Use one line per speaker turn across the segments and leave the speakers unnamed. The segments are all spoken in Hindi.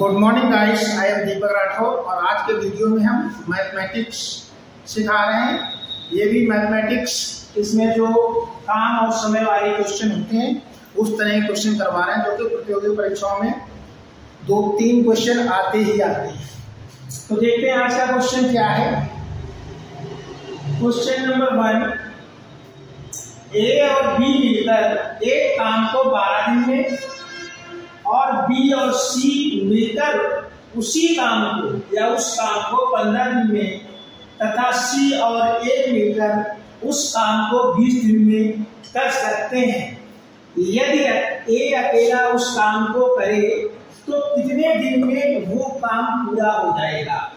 Good morning guys I am Deepak Rathore और आज के वीडियो में हम मैथमेटिक्स सिखा रहे हैं। ये भी मैथमेटिक्स इसमें जो काम और समय वाले क्वेश्चन होते हैं, उस तरह के क्वेश्चन करवा रहे हैं, जो कि प्रतियोगी परीक्षाओं में दो तीन क्वेश्चन आते ही आते हैं। तो देखते हैं आज का क्वेश्चन क्या है। क्वेश्चन नंबर वन ए और बी मिलकर एक काम को बारह दिन में और बी और सी मिलकर उसी काम को, या उस काम को पंद्रह दिन में, तथा सी और ए मिलकर उस काम को बीस दिन में कर सकते हैं। यदि ए अकेला उस काम को करे तो कितने दिन में वो काम पूरा हो जाएगा?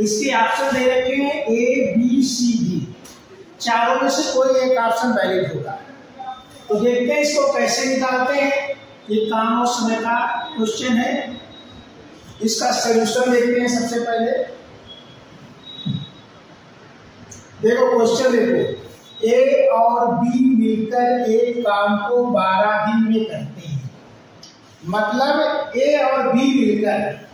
इसके ऑप्शन दे रखे हैं ए बी सी डी चारों में से कोई एक ऑप्शन वैलिड होगा। तो देखते हैं इसको कैसे निकालते हैं। ये काम और समय का क्वेश्चन है। इसका सोल्यूशन देखते हैं सबसे पहले। देखो क्वेश्चन देखो। ए और बी मिलकर एक काम को 12 दिन में करते हैं। मतलब ए और बी मिलकर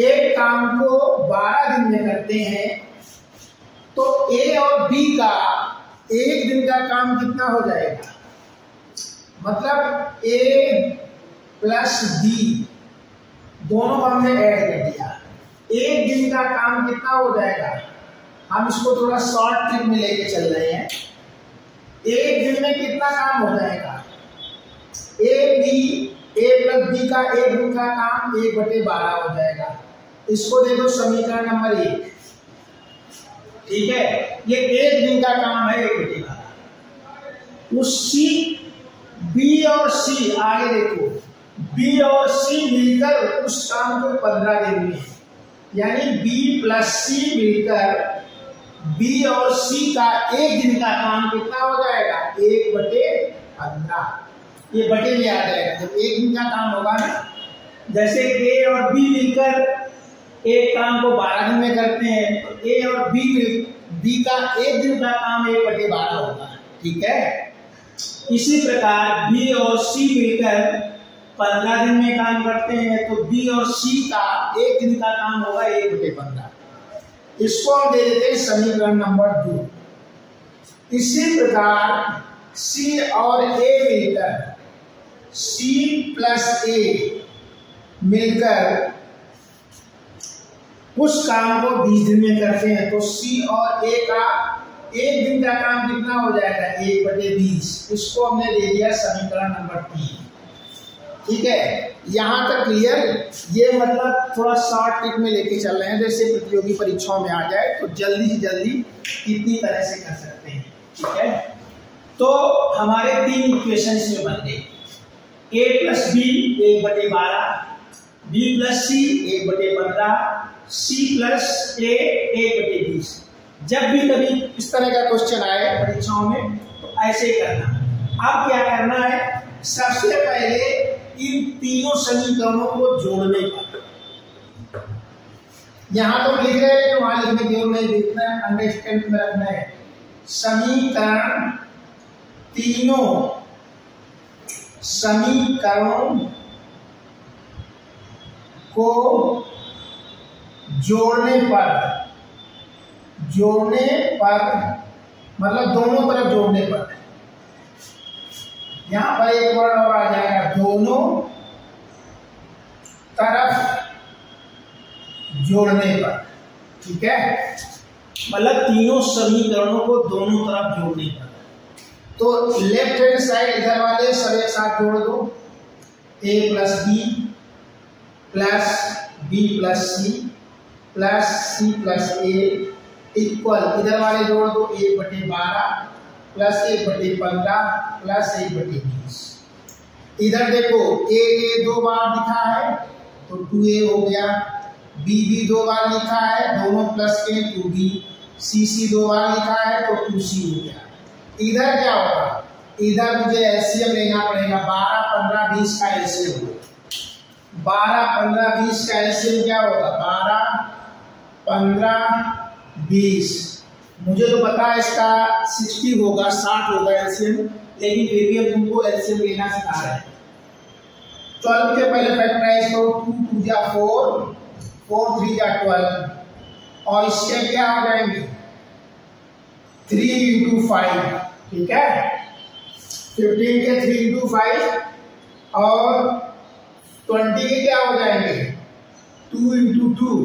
एक काम को 12 दिन में करते हैं। तो ए और बी का एक दिन का काम कितना हो जाएगा? मतलब ए प्लस बी दोनों को हमने ऐड कर दिया। एक दिन का काम कितना हो जाएगा? हम इसको थोड़ा शॉर्ट ट्रिप में लेके चल रहे हैं। एक दिन में कितना काम हो जाएगा? A B A plus B का एक दिन का काम एक बटे बारह हो जाएगा। इसको देखो समीकरण नंबर एक। ठीक है? ये एक दिन का काम है, एक बटे बारह। उसी बी और सी, आगे देखो। बी और सी मिलकर उस काम को पंद्रह दिन में। यानी बी प्लस सी मिलकर बी और सी का एक दिन का काम कितना हो जाएगा? एक बटे पंद्रह। ये बटे में आ जाएगा। जब एक दिन का काम होगा ना, जैसे ए और बी मिलकर एक काम को बारह दिन में करते हैं तो ए और बी बी का एक दिन का काम एक बटे बारह होगा ठीक है? इसी प्रकार बी और सी मिलकर पंद्रह दिन में काम करते हैं तो बी और सी का एक दिन का काम होगा एक बटे पंद्रह। इसको हम दे देते हैं समीकरण नंबर दो। इसी प्रकार सी और ए मिलकर सी प्लस ए मिलकर उस काम को बीस दिन में करते हैं तो सी और ए का एक दिन का काम कितना हो जाएगा? एक बटे बीस। इसको हमने ले लिया समीकरण नंबर तीन। ठीक है? यहाँ तक क्लियर ये मतलब थोड़ा शॉर्ट ट्रिक में लेके चल रहे हैं। जैसे प्रतियोगी परीक्षाओं में आ जाए तो जल्दी से जल्दी कितनी तरह से कर सकते हैं। ठीक है? तो हमारे तीन इक्वेशन इसमें बन गए। ए प्लस बी एक बटे बारह। बी प्लस सी एक बटे पंद्रह। सी प्लस ए एक बटे बीस। जब भी कभी इस तरह का क्वेश्चन आए परीक्षाओं में तो ऐसे ही करना। अब क्या करना है? सबसे पहले इन तीनों समीकरणों को जोड़ने का। यहाँ तो लिख रहे हैं वहाँ लिखने की नहीं लिखना है अंडरस्टैंड में रखना है। समीकरण तीनों समीकरणों को जोड़ने पर जोड़ने पर मतलब दोनों तरफ़ जोड़ने पर। यहाँ पर एक वर्ड और आ जाएगा, दोनों तरफ़ जोड़ने पर। ठीक है? मतलब तीनों समीकरणों को दोनों तरफ़ जोड़ने पर। तो लेफ़्ट हैंड साइड इधर वाले सब एक साथ जोड़ दो। A plus B plus B plus C plus C plus A equal, इधर वाले जोड़ दो एक बटे बारह, प्लस एक बटे पंद्रह, प्लस एक बटे बीस। इधर देखो, ए ए दो बार लिखा है तो टू ए हो गया। बी बी दो बार लिखा है, दोनों प्लस के, टू बी। सी सी दो बार लिखा है तो टू सी हो गया। इधर क्या होगा? इधर मुझे एलसीएम लेना पड़ेगा, बारह, पंद्रह, बीस का एलसीएम। होगा बारह, पंद्रह, बीस का एलसीएम क्या होगा? बारह, पंद्रह बीस। मुझे तो पता है इसका सिक्सटी होगा, साठ होगा एलसीएम, लेकिन फिर भी हम तुमको एलसीएम लेना सिखा रहे हैं। ट्वेल्व के पहले फैक्टराइज करो टू टू जा फोर फोर थ्री जा ट्वेल्व और इससे क्या आ जाएँगे? थ्री इंटू फाइव ठीक है? फिफ्टीन के थ्री इंटू फाइव और ट्वेंटी के क्या हो जाएँगे? Two into two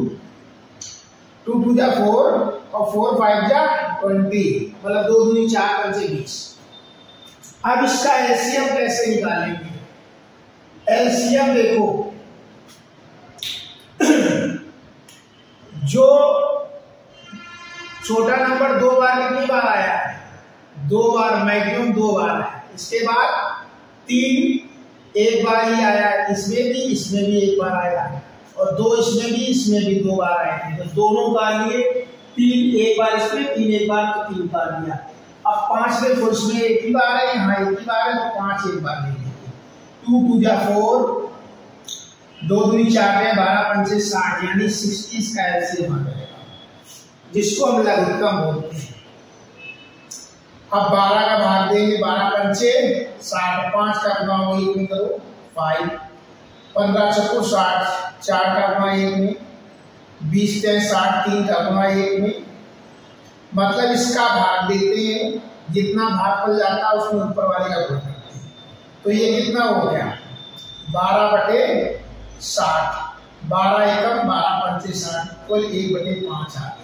two two जा फोर और फोर फाइव जा ट्वेंटी मतलब दो दूनी चार पंचे बीस। अब इसका एलसीएम कैसे निकालेंगे? एलसीएम देखो। जो छोटा नंबर दो बार कितनी बार आया? है दो बार, मैक्सिमम दो बार है इसके बाद तीन एक बार ही आया। इसमें भी इसमें भी एक बार आया। और दो इसमें भी इसमें भी दो बार आए थे तो दोनों का लिए तीन, एक बार इसमें, तीन, एक बार तो तीन बार लिया अब पाँच में फोर इसमें एक ही बार है, यहाँ एक ही बार है तो पाँच एक बार ले लेंगे टू टू जा फोर, दो दूनी चार में बारह पंचे साठ, यानी सिक्सटी का एलसीएम आ जाएगा जिसको हम लघुत्तम बोलते हैं। अब बारह का भाग देंगे, बारह पंचे साठ, पाँच का गुना करो फाइव पंद्रह छक्को साठ। चार का गुना एक में, बीस के साठ, तीन का गुना एक में। मतलब इसका भाग देते हैं, जितना भाग पड़ जाता है उसमें ऊपर वाले का गुना करते हैं। तो ये कितना हो गया? बारह बटे साठ। बारह एकम, बारह पंचे साठ, कुल एक बटे पाँच आ गया।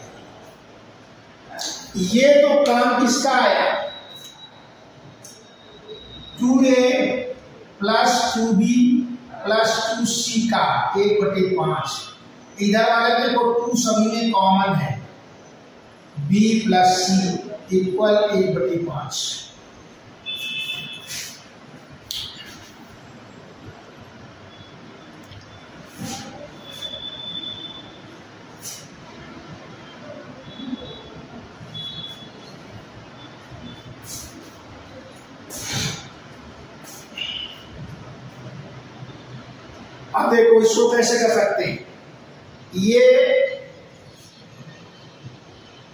ये तो काम किसका आया? Two A plus two B plus two C का एक बटे पाँच। इधर वाले को टू सभी में कॉमन है। बी प्लस सी इक्वल एक बटे पाँच अब देखो इसको कैसे कर सकते हैं? ये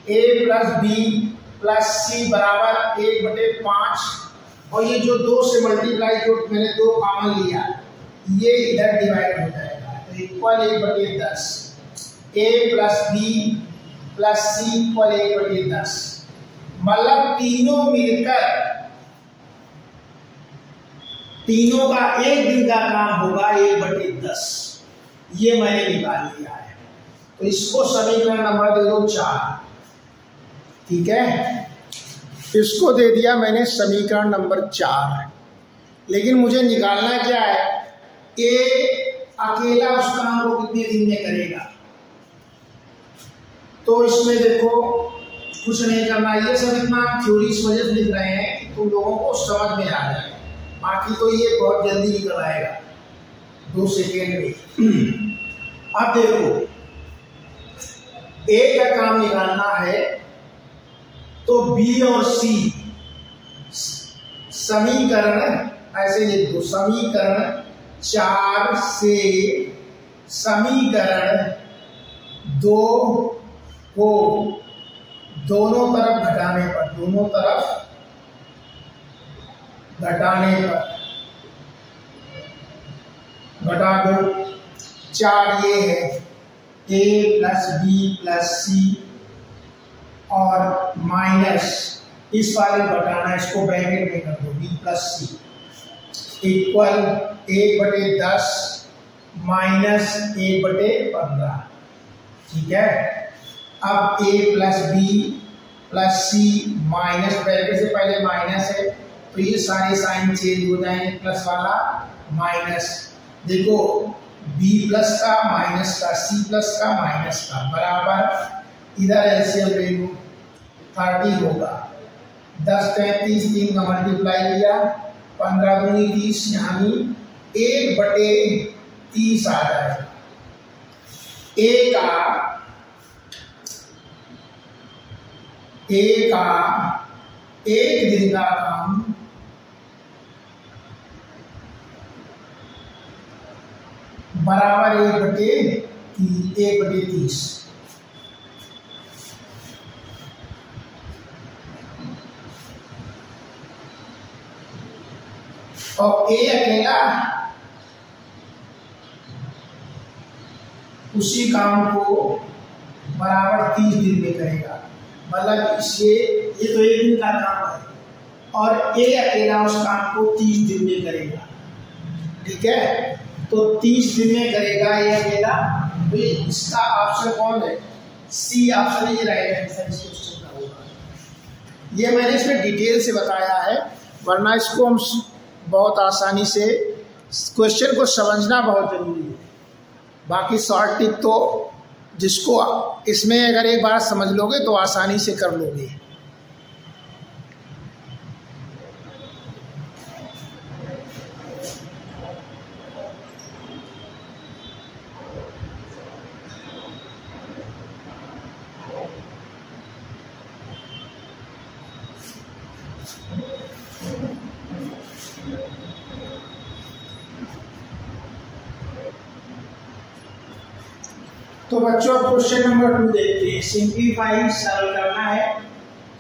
A plus B plus C बराबर एक बटे पाँच, और ये जो दो से मल्टीप्लाई जो मैंने दो कॉमन लिया, ये इधर डिवाइड हो जाएगा। तो इक्वल एक बटे दस। A plus B plus C equal एक बटे दस। मतलब तीनों मिलकर, तीनों का एक दिन का काम होगा एक बटे दस। ये मैंने निकाल लिया है। तो इसको समीकरण नंबर दे दो चार। ठीक है? इसको दे दिया मैंने समीकरण नंबर चार। लेकिन मुझे निकालना क्या है? ए अकेला उस काम को कितने दिन में करेगा? तो इसमें देखो, कुछ नहीं करना। ये सब इतना थ्योरी इस वजह से लिख रहे हैं कि तुम लोगों को समझ में आ जाए बाकी तो ये बहुत जल्दी निकल आएगा। दो सेकेंड में। अब देखो ए का काम निकालना है तो बी और सी समीकरण ऐसे लिख दो, समीकरण चार से समीकरण दो को दोनों तरफ़ घटाने पर, दोनों तरफ़ घटाने पर। घटा दो चार ये है A plus B plus C और माइनस इस वाले घटाना इसको ब्रैकेट में कर दो बी प्लस सी इक्वल एक बटे दस माइनस एक बटे पंद्रह. ठीक है? अब A plus B plus C minus bracket से पहले माइनस है तो ये सारे साइन चेंज हो जाएँगे प्लस वाला माइनस देखो बी प्लस का माइनस का सी प्लस का माइनस का बराबर इधर एलसीएम ले लो थर्टी होगा। दस तैतीस तीन का मल्टीप्लाई किया, पंद्रह दूनी तीस, यानी एक बटे तीस आ जाए। ए का ए का एक दिन का काम बराबर एक बटे एक बटे तीस। और ए अकेला उसी काम को बराबर तीस दिन में करेगा। मतलब इससे, ये तो एक दिन का काम है। और ए अकेला उस काम को तीस दिन में करेगा। ठीक है? तो तीस दिन में करेगा ये अकेला। तो इसका ऑप्शन कौन है? सी ऑप्शन ये राइट आंसर इस क्वेश्चन का। होगा ये मैंने इसमें डिटेल से बताया है, वरना इसको हम बहुत आसानी से क्वेश्चन को समझना बहुत ज़रूरी है। बाकी शॉर्ट टिप तो जिसको इसमें अगर एक बार समझ लोगे तो आसानी से कर लोगे। बच्चों अब क्वेश्चन नंबर टू देखते हैं। सिंप्लीफाई सरल करना है।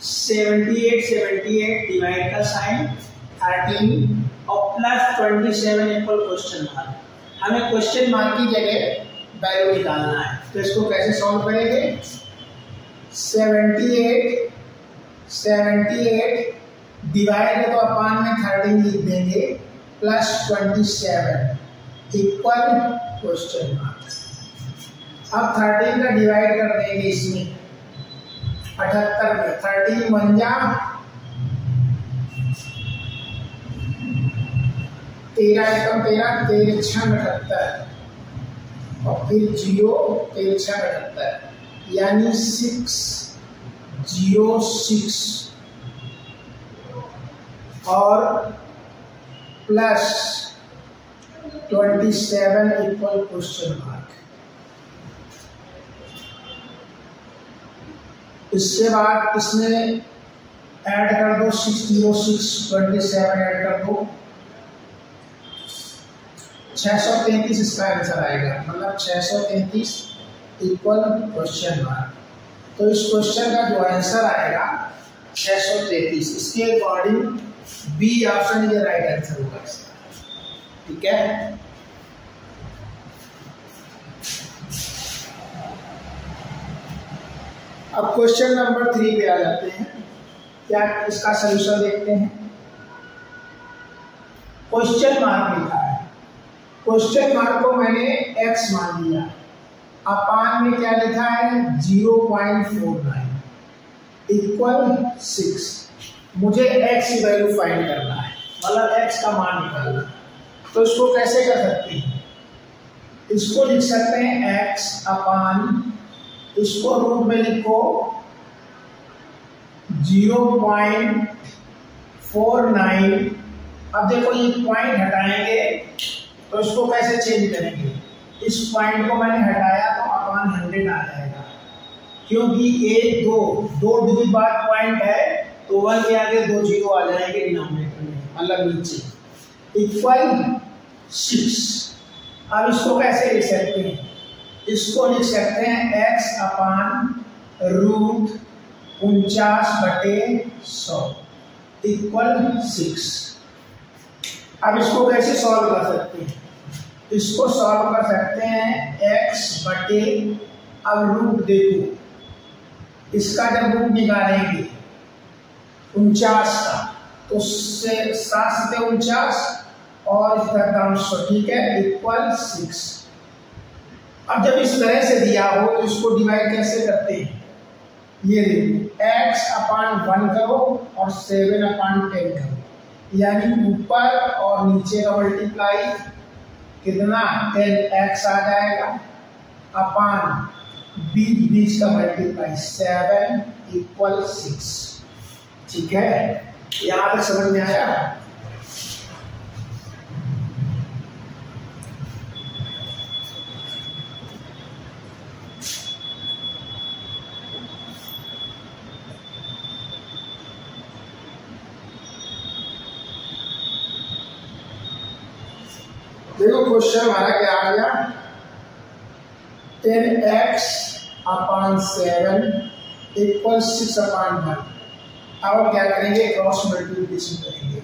78 78 डिवाइड का साइन 13 और प्लस 27 इक्वल क्वेश्चन मार्क हमें क्वेश्चन मार्क की जगह वैल्यू निकालना है। तो इसको कैसे सॉल्व करेंगे? 78 78 डिवाइड तो अपान में 13 लिख देंगे प्लस 27 इक्वल क्वेश्चन मार्क अब थर्टीन का डिवाइड कर देंगे इसमें। अठहत्तर में। थर्टीन मंजा तेरह एकम तेरह तेरह छः अठहत्तर। और फिर ज़ीरो, तेरह छः अठहत्तर। यानी सिक्स ज़ीरो सिक्स और plus twenty seven equal question mark इसके बाद इसमें ऐड कर दो six zero six twenty seven add कर दो। छः सौ तैंतीस इसका आंसर आएगा। मतलब छः सौ तैंतीस इक्वल क्वेश्चन मार्क तो इस क्वेश्चन का जो आंसर आएगा छः सौ तैंतीस। इसके अकॉर्डिंग बी ऑप्शन ये राइट आंसर होगा इसका। ठीक है? अब क्वेश्चन नंबर थ्री पे आ जाते हैं। क्या इसका सोल्यूशन देखते हैं? क्वेश्चन मार्क लिखा है। क्वेश्चन मार्क को मैंने एक्स मान लिया। अपान में क्या लिखा है? Zero point four nine equal six मुझे एक्स की वैल्यू फाइंड करना है। मतलब एक्स का मान निकालना। तो इसको कैसे कर सकते हैं? इसको लिख सकते हैं एक्स अपान इसको रूट में लिखो ज़ीरो पॉइंट फोर नाइन अब देखो ये पॉइंट हटाएँगे तो इसको कैसे चेंज करेंगे? इस पॉइंट को मैंने हटाया तो अपॉन हंड्रेड आ जाएगा। क्योंकि एक, दो दो डिजिट बाद पॉइंट है तो वन के आगे दो ज़ीरो आ जाएँगे डिनोमिनेटर में मतलब नीचे। इक्वल सिक्स अब इसको कैसे लिख सकते हैं इसको लिख सकते हैं एक्स अपान रूट उनचास बटे सौ इक्वल सिक्स अब इसको कैसे सॉल्व कर सकते हैं? इसको सॉल्व कर सकते हैं एक्स बटे, अब रूट देखो, इसका जब रूट निकालेंगे, उनचास का तो उससे सात सत्य उनचास और इसका काम सौ ठीक है इक्वल सिक्स अब जब इस तरह से दिया हो तो इसको डिवाइड कैसे करते हैं? ये एक्स अपान वन करो और सेवन अपान टेन करो। यानी ऊपर और नीचे का मल्टीप्लाई कितना? टेन एक्स आ जाएगा। अपान बीच बीच का मल्टीप्लाई सेवन इक्वल सिक्स ठीक है? यहाँ तक समझ में आया देखो क्वेश्चन हमारा क्या आ गया? Ten X upon seven equal six upon one. अब क्या करेंगे? क्रॉस मल्टीप्लिकेशन करेंगे।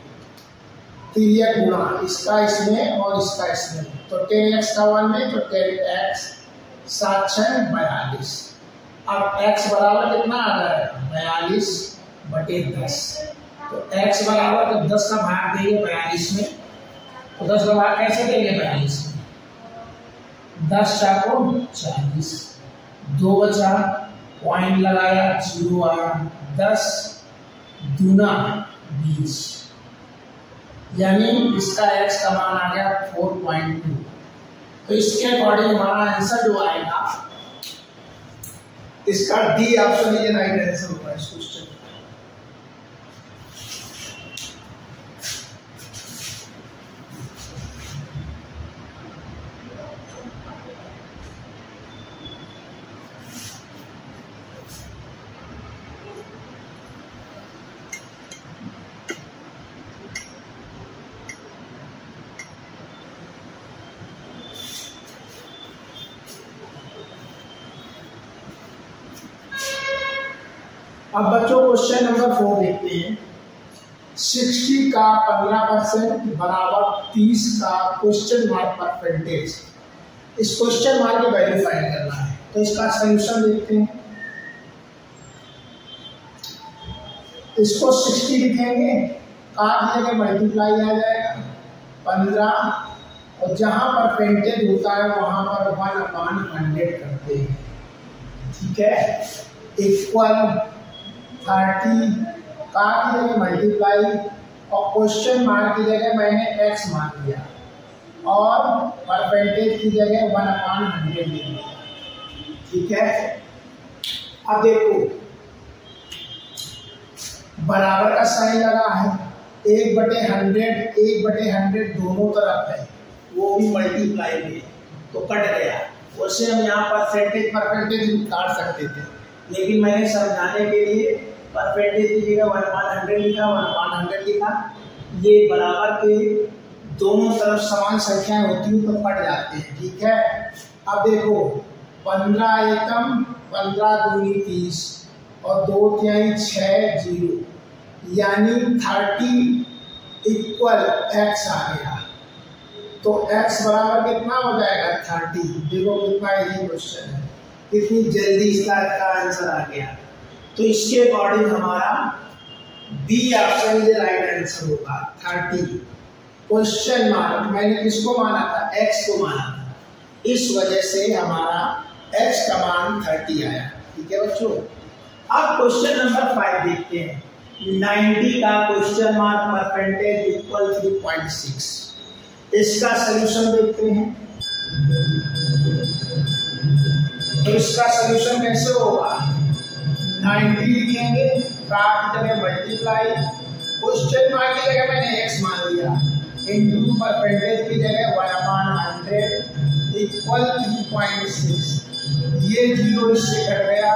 गुणा, इसका इसमें और इसका इसमें। तो टेन एक्स का वन में तो टेन एक्स सात छः बयालीस। अब x बराबर कितना आ जाएगा बयालीस बटे दस। तो x बराबर तो दस का भाग देंगे बयालीस में। तो दस का भाग कैसे देंगे बयालीस दस चाको चालीस। दो बचा पॉइंट लगाया, ज़ीरो आया दस दुना बीस। यानी इसका x का मान आ गया फोर पॉइंट टू तो इसके अकॉर्डिंग हमारा आंसर जो आएगा, इसका डी ऑप्शन ये राइट आंसर होगा इस क्वेश्चन अब बच्चों क्वेश्चन नंबर फोर देखते हैं। सिक्सटी का पंद्रह परसेंट बराबर तीस का क्वेश्चन मार्क परसेंटेज इस क्वेश्चन मार्क को वेरीफाई करना है। तो इसका सोल्यूशन देखते हैं। इसको सिक्सटी लिखेंगे। काट जगह मल्टीप्लाई आ जाएगा, पंद्रह, और जहाँ परसेंटेज होता है, वहाँ पर वन अपान हंड्रेड करते हैं। ठीक है? इक्वल थर्टी का की जगह मल्टीप्लाई और क्वेश्चन मार्क की जगह मैंने एक्स मान दिया। और परसेंटेज की जगह वन अपॉन हंड्रेड ले लिया। ठीक है? अब देखो, बराबर का साइन लगा है। एक बटे हंड्रेड एक बटे हंड्रेड दोनों तरफ़ है। वो भी मल्टीप्लाई में तो कट गया। वैसे हम यहाँ परसेंटेज परसेंटेज काट सकते थे। लेकिन मैंने समझाने के लिए की जगह वन पॉइंट हंड्रेड लिखा वन पॉइंट हंड्रेड लिखा। ये बराबर के दोनों तरफ़ समान संख्याएँ होती हैं तो पट जाते हैं, ठीक है? अब देखो, पंद्रह एकम, पंद्रह दूनी तीस, और दो त्याई छ ज़ीरो। यानी थर्टी इक्वल एक्स आ गया। तो एक्स बराबर कितना हो जाएगा? थर्टी देखो कितना ये क्वेश्चन है। कितनी जल्दी इसका आंसर आ गया। तो इसके अकॉर्डिंग हमारा B option is right answer होगा थर्टी क्वेश्चन मार्क मैंने किसको माना था? एक्स को माना था। इस वजह से हमारा एक्स का मान थर्टी आया। ठीक है बच्चों? अब क्वेश्चन नंबर फाइव देखते हैं। 90 का question mark percentage equal three point six इसका सोल्यूशन देखते हैं। तो इसका सोल्यूशन कैसे होगा? नाइनटी लिखेंगे प्राप्त जगह मल्टीप्लाई क्वेश्चन मार्क की जगह मैंने एक्स मान लिया। इनटू परसेंटेज की जगह one upon hundred equal three point six ये ज़ीरो इससे कट गया।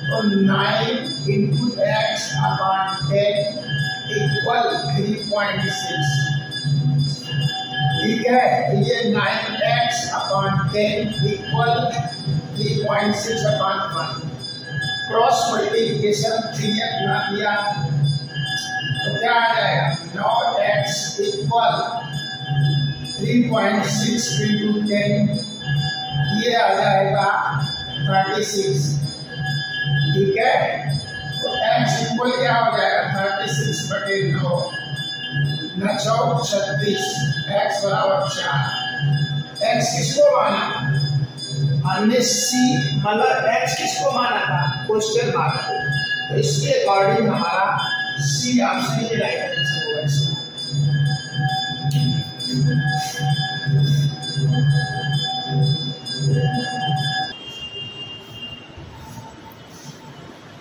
तो nine into x upon ten equal three point six ठीक है? ये nine x upon ten equal three point six upon one cross multiplication three x गुना किया। तो क्या आ जाएगा? नौ x equal three point six into ten ये आ जाएगा थर्टी सिक्स ठीक है? तो एक्स इक्वल क्या हो जाएगा? थर्टी सिक्स बटे नौ न चौक छत्तीस। एक्स बराबर चार। एक्स किसको माना? हमने सी मतलब एक्स किसको माना था? क्वेश्चन मार्क को। तो इसके अकॉर्डिंग हमारा सी ऑप्शन ही राइट आंसर होगा इसका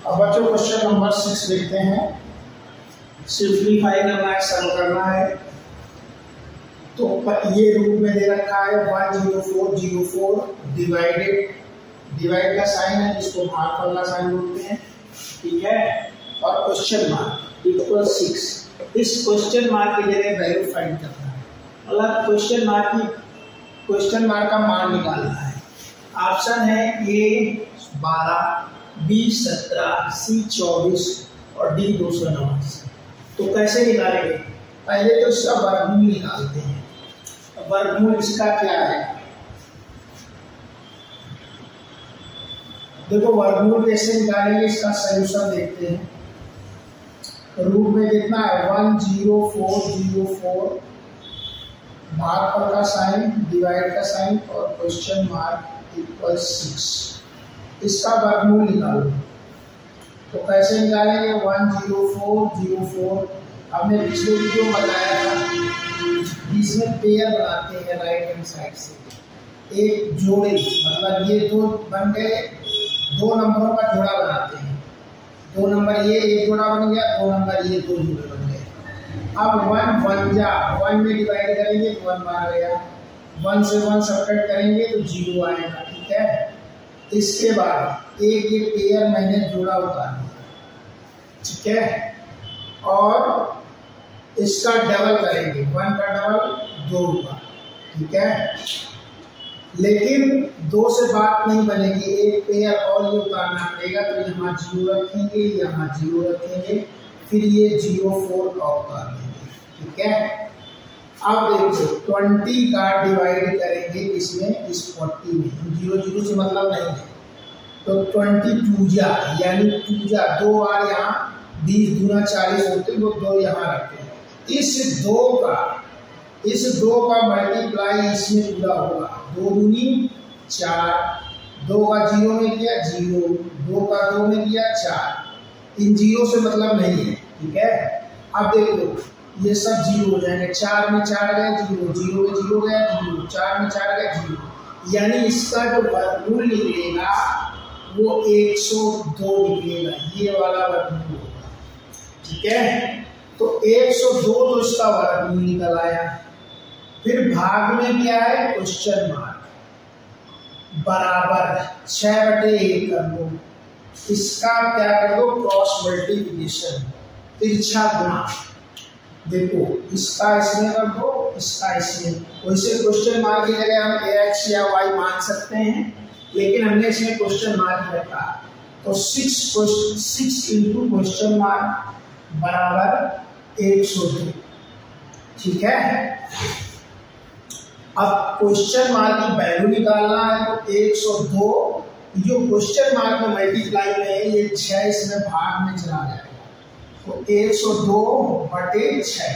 अब बच्चों क्वेश्चन नंबर सिक्स देखते हैं। सिंप्लीफाई करना है सरल करना है। तो ये रूप में दे रखा है one zero four zero four divided divide का साइन है, जिसको भागफल का साइन बोलते हैं। ठीक है? और क्वेश्चन मार्क इक्वल सिक्स इस क्वेश्चन मार्क की जगह वैल्यू फाइंड करना है। मतलब क्वेश्चन मार्क की क्वेश्चन मार्क का मान निकालना है। ऑप्शन है ए बारह बी सत्रह सी चौबीस और डी दो सौ नवासी। तो कैसे निकालेंगे? पहले तो इसका वर्गमूल निकालते हैं। वर्गमूल इसका क्या है? देखो, वर्गमूल कैसे निकालेंगे, इसका सोल्यूशन देखते हैं। रूट में कितना है? One zero four zero four. भाग पर का साइन, डिवाइड का साइन और क्वेश्चन मार्क इक्वल सिक्स इसका वर्गमूल निकालो। तो कैसे निकालेंगे? One zero four zero four. हमने पिछले वीडियो में बताया था। इसमें पेयर बनाते हैं राइट हैंड साइड से। एक जोड़े मतलब ये दो बन गए दो नंबरों का जोड़ा बनाते हैं। दो नंबर ये एक जोड़ा बन गया, दो नंबर ये दो जोड़े बन गए। अब वन वन जा, वन में डिवाइड करेंगे तो वन बार गया। वन से वन सपरेट करेंगे तो ज़ीरो आएगा, ठीक है? इसके बाद एक एक पेयर मैंने जोड़ा उतार दिया, ठीक है? और इसका डबल करेंगे। वन का डबल दो का ठीक है? लेकिन दो से बात नहीं बनेगी। एक पेयर और ये उतारना पड़ेगा तो यहाँ ज़ीरो रखेंगे यहाँ ज़ीरो रखेंगे, फिर ये ज़ीरो फोर का उतार देंगे। ठीक है? अब देखो, ट्वेंटी का डिवाइड करेंगे इसमें, इस फोर्टी में। ज़ीरो ज़ीरो से मतलब नहीं है। तो ट्वेंटी टू जा, यानी टू जा, दो बार यहाँ, बीस दूना चालीस होते वो दो यहाँ रखते हैं। इस दो का, इस दो का मल्टीप्लाई इसमें पूरा होगा। दो दूनी चार। दो का ज़ीरो में किया, ज़ीरो। दो का दो में किया, चार। इन ज़ीरो से मतलब नहीं है, ठीक है? अब देखो ये सब ज़ीरो हो जाएँगे। चार में चार गए, ज़ीरो। ज़ीरो में ज़ीरो गया ज़ीरो। चार में चार गया ज़ीरो। यानी इसका जो वर्गमूल निकलेगा, वो 102 निकलेगा। ये वाला वर्गमूल होगा, ठीक है? तो 102 तो इसका वर्गमूल निकल आया। फिर भाग में क्या है? क्वेश्चन मार्क बराबर छह बटे एक कर दो। इसका क्या कर दो? क्रॉस मल्टीप्लीकेशन तिरछा गुणा देखो, इसका इसमें कर दो, इसका इसमें। वैसे क्वेश्चन मार्क की जगह हम एक्स या वाई मान सकते हैं। लेकिन हमने इसमें क्वेश्चन मार्क रखा। तो six six into question mark बराबर एक सौ दो। ठीक है? अब क्वेश्चन मार्क की वैल्यू निकालना है तो एक सौ दो जो क्वेश्चन मार्क में मल्टीप्लाई में है ये छह इसमें भाग में चला जाएगा। तो एक सौ दो बटे छ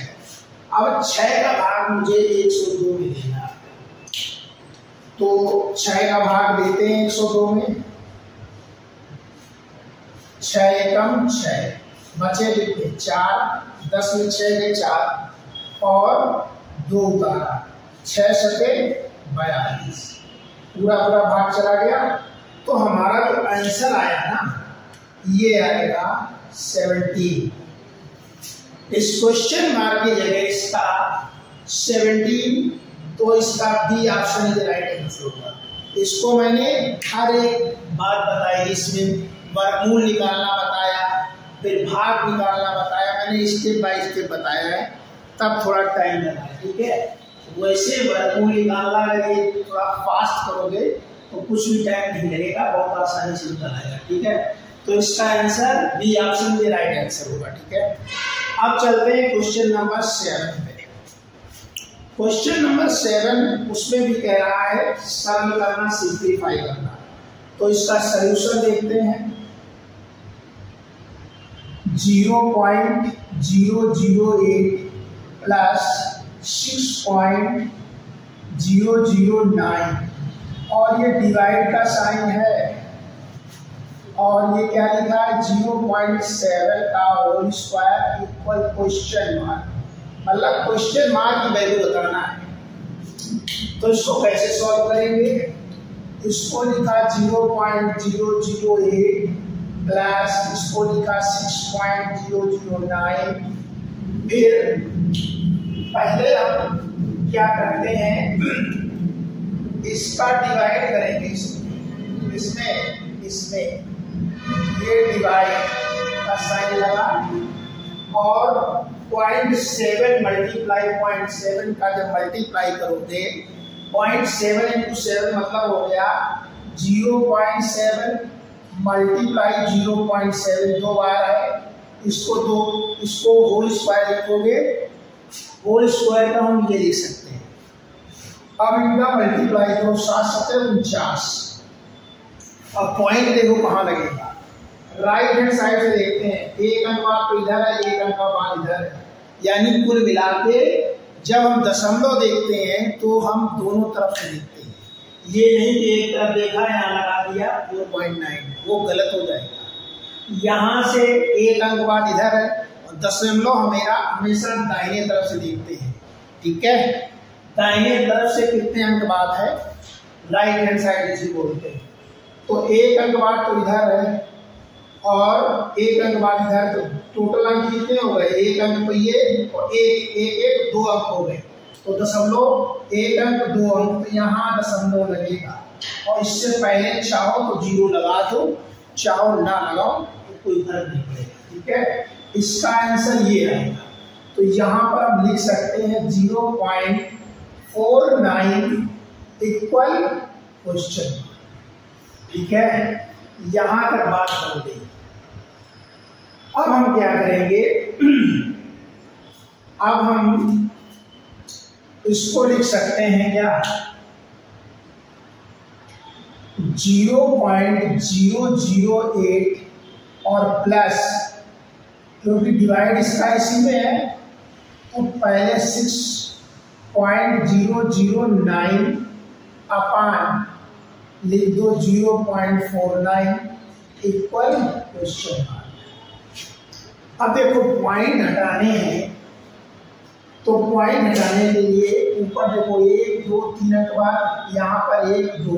अब छह का भाग मुझे एक सौ दो में देना तो छह का भाग देते हैं एक सौ दो में। छ एकम छ बचे कितने? चार, दस में छह के चार, और दो उतारा। छह सके बयालीस। पूरा पूरा भाग चला गया। तो हमारा जो आंसर आया ना, ये आएगा सेवनटीन इस क्वेश्चन मार्क की जगह इसका सेवनटीन तो इसका B option is right answer होगा। इसको मैंने हर एक बात बताई, इसमें वर्गमूल निकालना बताया, फिर भाग निकालना बताया, मैंने स्टेप बाय स्टेप बताया है। तब थोड़ा टाइम लगा, ठीक है? वैसे वर्गमूल निकालना लगे थोड़ा फास्ट करोगे तो कुछ भी टाइम नहीं लगेगा, बहुत आसानी से निकल आएगा, ठीक है? तो इसका आंसर बी ऑप्शन भी राइट आंसर होगा, ठीक है? अब चलते हैं क्वेश्चन नंबर सेवन पे। क्वेश्चन नंबर सेवन उसमें भी कह रहा है सरल करना सिंप्लीफाई करना। तो इसका सोल्यूशन देखते हैं। Zero point zero zero eight plus six point zero zero nine. और ये डिवाइड का साइन है। और ये क्या लिखा है? ज़ीरो पॉइंट सेवन का whole square equal question mark मतलब क्वेश्चन मार्क की वैल्यू बताना है। तो इसको कैसे सॉल्व करेंगे? इसको लिखा zero point zero zero eight plus इसको लिखा six point zero zero nine. फिर पहले हम क्या करते हैं इसका डिवाइड करेंगे इसमें। इसमें ये डिवाइड का साइन लगा और point seven multiply point seven का जब मल्टीप्लाई करोगे पॉइंट सेवन इंटू सेवन मतलब हो गया zero point seven multiply zero point seven दो बार है इसको दो, इसको होल स्क्वायर लिखोगे होल स्क्वायर का हम ये लिख सकते हैं। अब इनका मल्टीप्लाई करो सात सत्तर उनचास। अब पॉइंट देखो कहाँ लगेगा। राइट हैंड साइड से देखते हैं। एक अंक बाद तो इधर है, एक अंक बाद इधर है। यानी कुल मिला के जब हम दशमलव देखते हैं तो हम दोनों तरफ़ से देखते हैं। ये नहीं कि एक तरफ़ देखा, यहाँ लगा दिया फोर पॉइंट नाइन वो गलत हो जाएगा। यहाँ से एक अंक बाद इधर है दशमलव हमेरा हमेशा दाहिने तरफ़ से देखते हैं। ठीक है? दाहिने तरफ़ से कितने अंक बाद है? राइट हैंड साइड इसी बोलते हैं। तो एक अंक बाद तो इधर है और एक अंक बाद इधर तो टोटल अंक कितने हो गए? एक अंक तो ये और एक एक एक, दो अंक हो गए। तो दशमलव, एक अंक, दो अंक तो यहाँ दशमलव लगेगा। और इससे पहले चाहो तो ज़ीरो लगा दो, चाहो ना लगाओ तो कोई फ़र्क नहीं पड़ेगा। ठीक है? इसका आंसर ये आएगा तो यहाँ पर हम लिख सकते हैं zero point four nine equal question ठीक है? यहाँ तक बात कर गई। अब हम क्या करेंगे? अब हम इसको लिख सकते हैं क्या? Zero point zero zero eight और प्लस क्योंकि डिवाइड इसका इसी में है तो पहले six point zero zero nine upon लिख दो zero point four nine equal question अब देखो पॉइंट हटाने हैं तो पॉइंट हटाने के लिए ऊपर देखो एक, दो, तीन अंक बाद, यहाँ पर एक, दो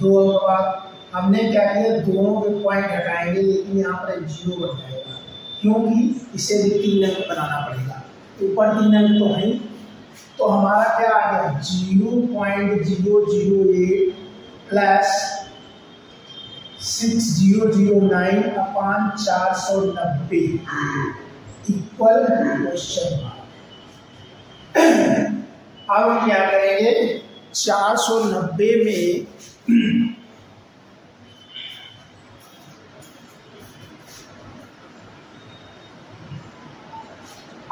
दो अंक बाद, हमने क्या किया, दोनों के पॉइंट हटाएँगे, लेकिन यहाँ पर ज़ीरो बन जाएगा। क्योंकि इसे भी तीन अंक बनाना पड़ेगा। ऊपर तीन अंक तो है तो हमारा क्या आ गया? Zero point zero zero eight plus six zero zero nine upon चार सौ नब्बे। इक्वल क्वेश्चन अब क्या करेंगे? चार सौ नब्बे में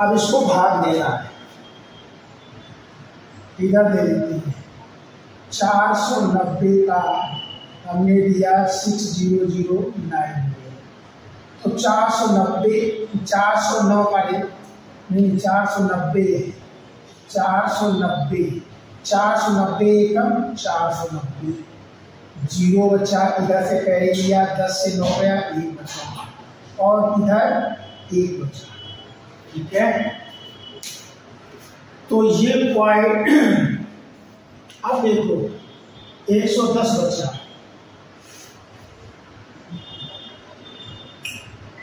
अब इसको भाग देना है। इधर दे देते हैं। चार सौ नब्बे का हमने दिया सिक्स ज़ीरो ज़ीरो नाइन। तो चार सौ नब्बे, चार सौ नौ का नहीं चार सौ नब्बे चार सौ नब्बे, चार सौ नब्बे एकम चार सौ नब्बे। ज़ीरो बचा, इधर से कैरी लिया, दस से नौ गया, एक बचा। और इधर एक बचा। ठीक है? तो ये पॉइंट अब देखो 110 बचा।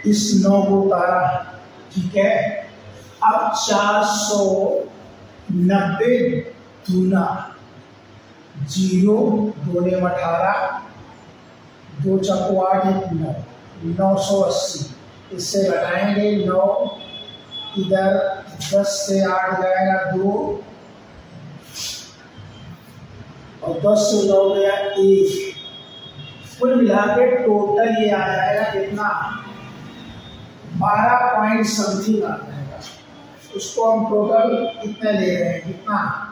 इस नौ को उतारा, ठीक है? अब चार सौ नब्बे दूना। ज़ीरो, दो ने अठारह, दो चको आठ, एक नौ। नौ सौ अस्सी। इससे घटाएँगे नौ इधर दस से आठ जाएगा दो। और दस से नौ गया एक। कुल मिला के टोटल ये आ जाएगा कितना? बारह पॉइंट समथिंग आ जाएगा। उसको हम टोटल कितने ले रहे हैं? कितना?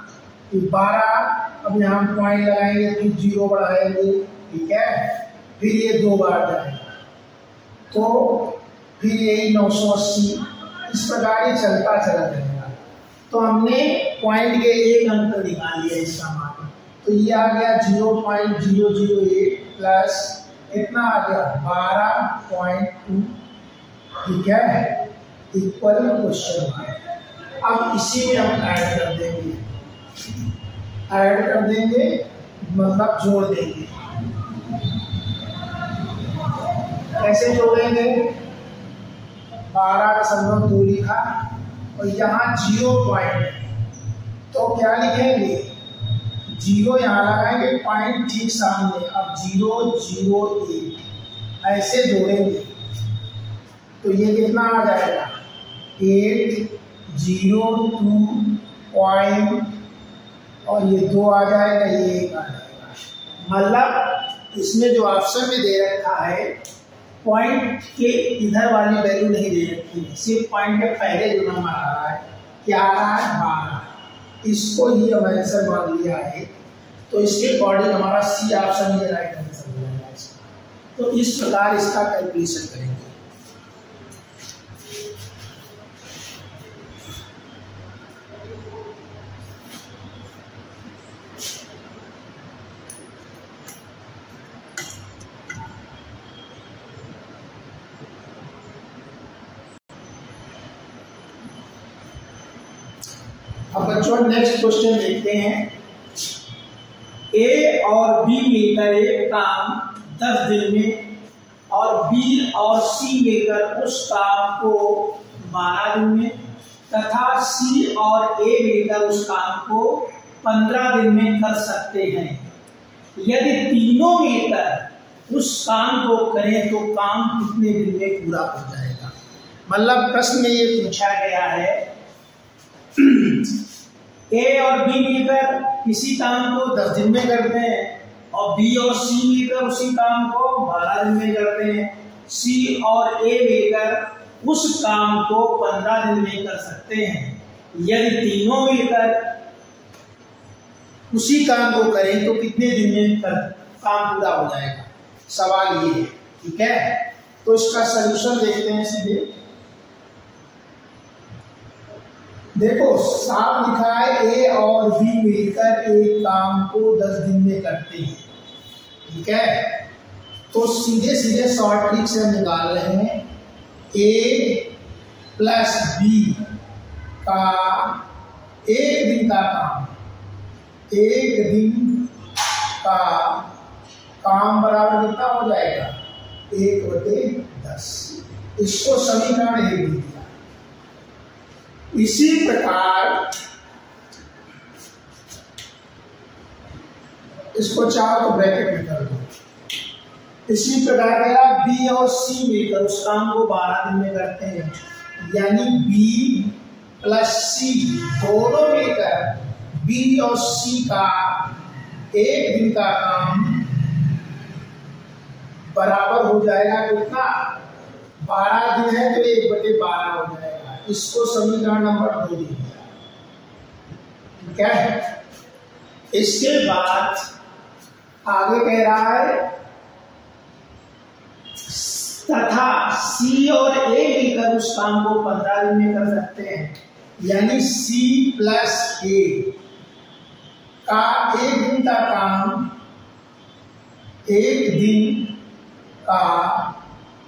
कि बारह, अब यहाँ पॉइंट लगाएँगे फिर ज़ीरो बढ़ाएँगे, ठीक है? फिर ये दो बार जाएगा। तो फिर यही नौ सौ अस्सी। इस प्रकार ये चलता चला जाएगा। तो हमने पॉइंट के एक अंक निकाल लिया इसका मान तो ये आ गया zero point zero zero eight plus इतना आ गया बारह पॉइंट टू ठीक है? इक्वल क्वेश्चन अब इसी में हम ऐड कर देंगे। ऐड कर देंगे मतलब जोड़ देंगे। कैसे जोड़ेंगे? बारह दशमलव दो लिखा, और यहाँ ज़ीरो पॉइंट तो क्या लिखेंगे? ज़ीरो यहाँ लगाएँगे पॉइंट ठीक सामने। अब ज़ीरो ज़ीरो एट ऐसे जोड़ेंगे। तो ये कितना आ जाएगा? एट ज़ीरो टू पॉइंट और ये दो आ जाएगा, ये एक आ जाएगा। मतलब इसमें जो ऑप्शन में दे रखा है पॉइंट के इधर वाली वैल्यू नहीं दे है सिर्फ़ पॉइंट के पहले जो नंबर आ रहा है क्या आ रहा है बारह। इसको ही हम आंसर मान लिया है। तो इसके अकॉर्डिंग हमारा सी ऑप्शन ये राइट आंसर हो जाएगा तो इस प्रकार इसका कैलकुलेशन करेंगे। बच्चों नेक्स्ट क्वेश्चन देखते हैं। ए और बी मिलकर एक काम दस दिन में और बी और सी मिलकर उस काम को बारह दिन में तथा सी और ए मिलकर उस काम को पंद्रह दिन में कर सकते हैं। यदि तीनों मिलकर उस काम को करें तो काम कितने दिन में पूरा हो जाएगा? मतलब प्रश्न में ये पूछा गया है ए और बी मिलकर किसी काम को दस दिन में करते हैं और बी और सी मिलकर उसी काम को बारह दिन में करते हैं। सी और ए मिलकर उस काम को पंद्रह दिन में कर सकते हैं। यदि तीनों मिलकर उसी काम को करें तो कितने दिन में कर, काम पूरा हो जाएगा? सवाल ये है ठीक है? तो इसका सोल्यूशन देखते हैं सीधे देखो, साफ़ लिखा है ए और बी मिलकर एक काम को दस दिन में करते हैं। ठीक है? तो सीधे सीधे शॉर्ट ट्रिक से निकाल रहे हैं। ए प्लस बी का एक दिन का काम। एक दिन का काम बराबर कितना हो जाएगा? एक बटे दस। इसको समीकरण एक दी इसी प्रकार इसको चाहो तो ब्रैकेट में कर दो। इसी प्रकार मेरा बी और सी मिलकर उस काम को बारह दिन में करते हैं, यानी बी प्लस सी दोनों मिलकर बी और सी का एक दिन का काम बराबर हो जाएगा कितना? बारह दिन है तो एक बटे बारह हो जाएगा। इसको समीकरण नंबर दो दिया ठीक है? इसके बाद आगे कह रहा है, तथा सी और ए मिलकर उस काम को पंद्रह दिन में कर सकते हैं। यानी सी प्लस ए का एक दिन का काम, एक दिन का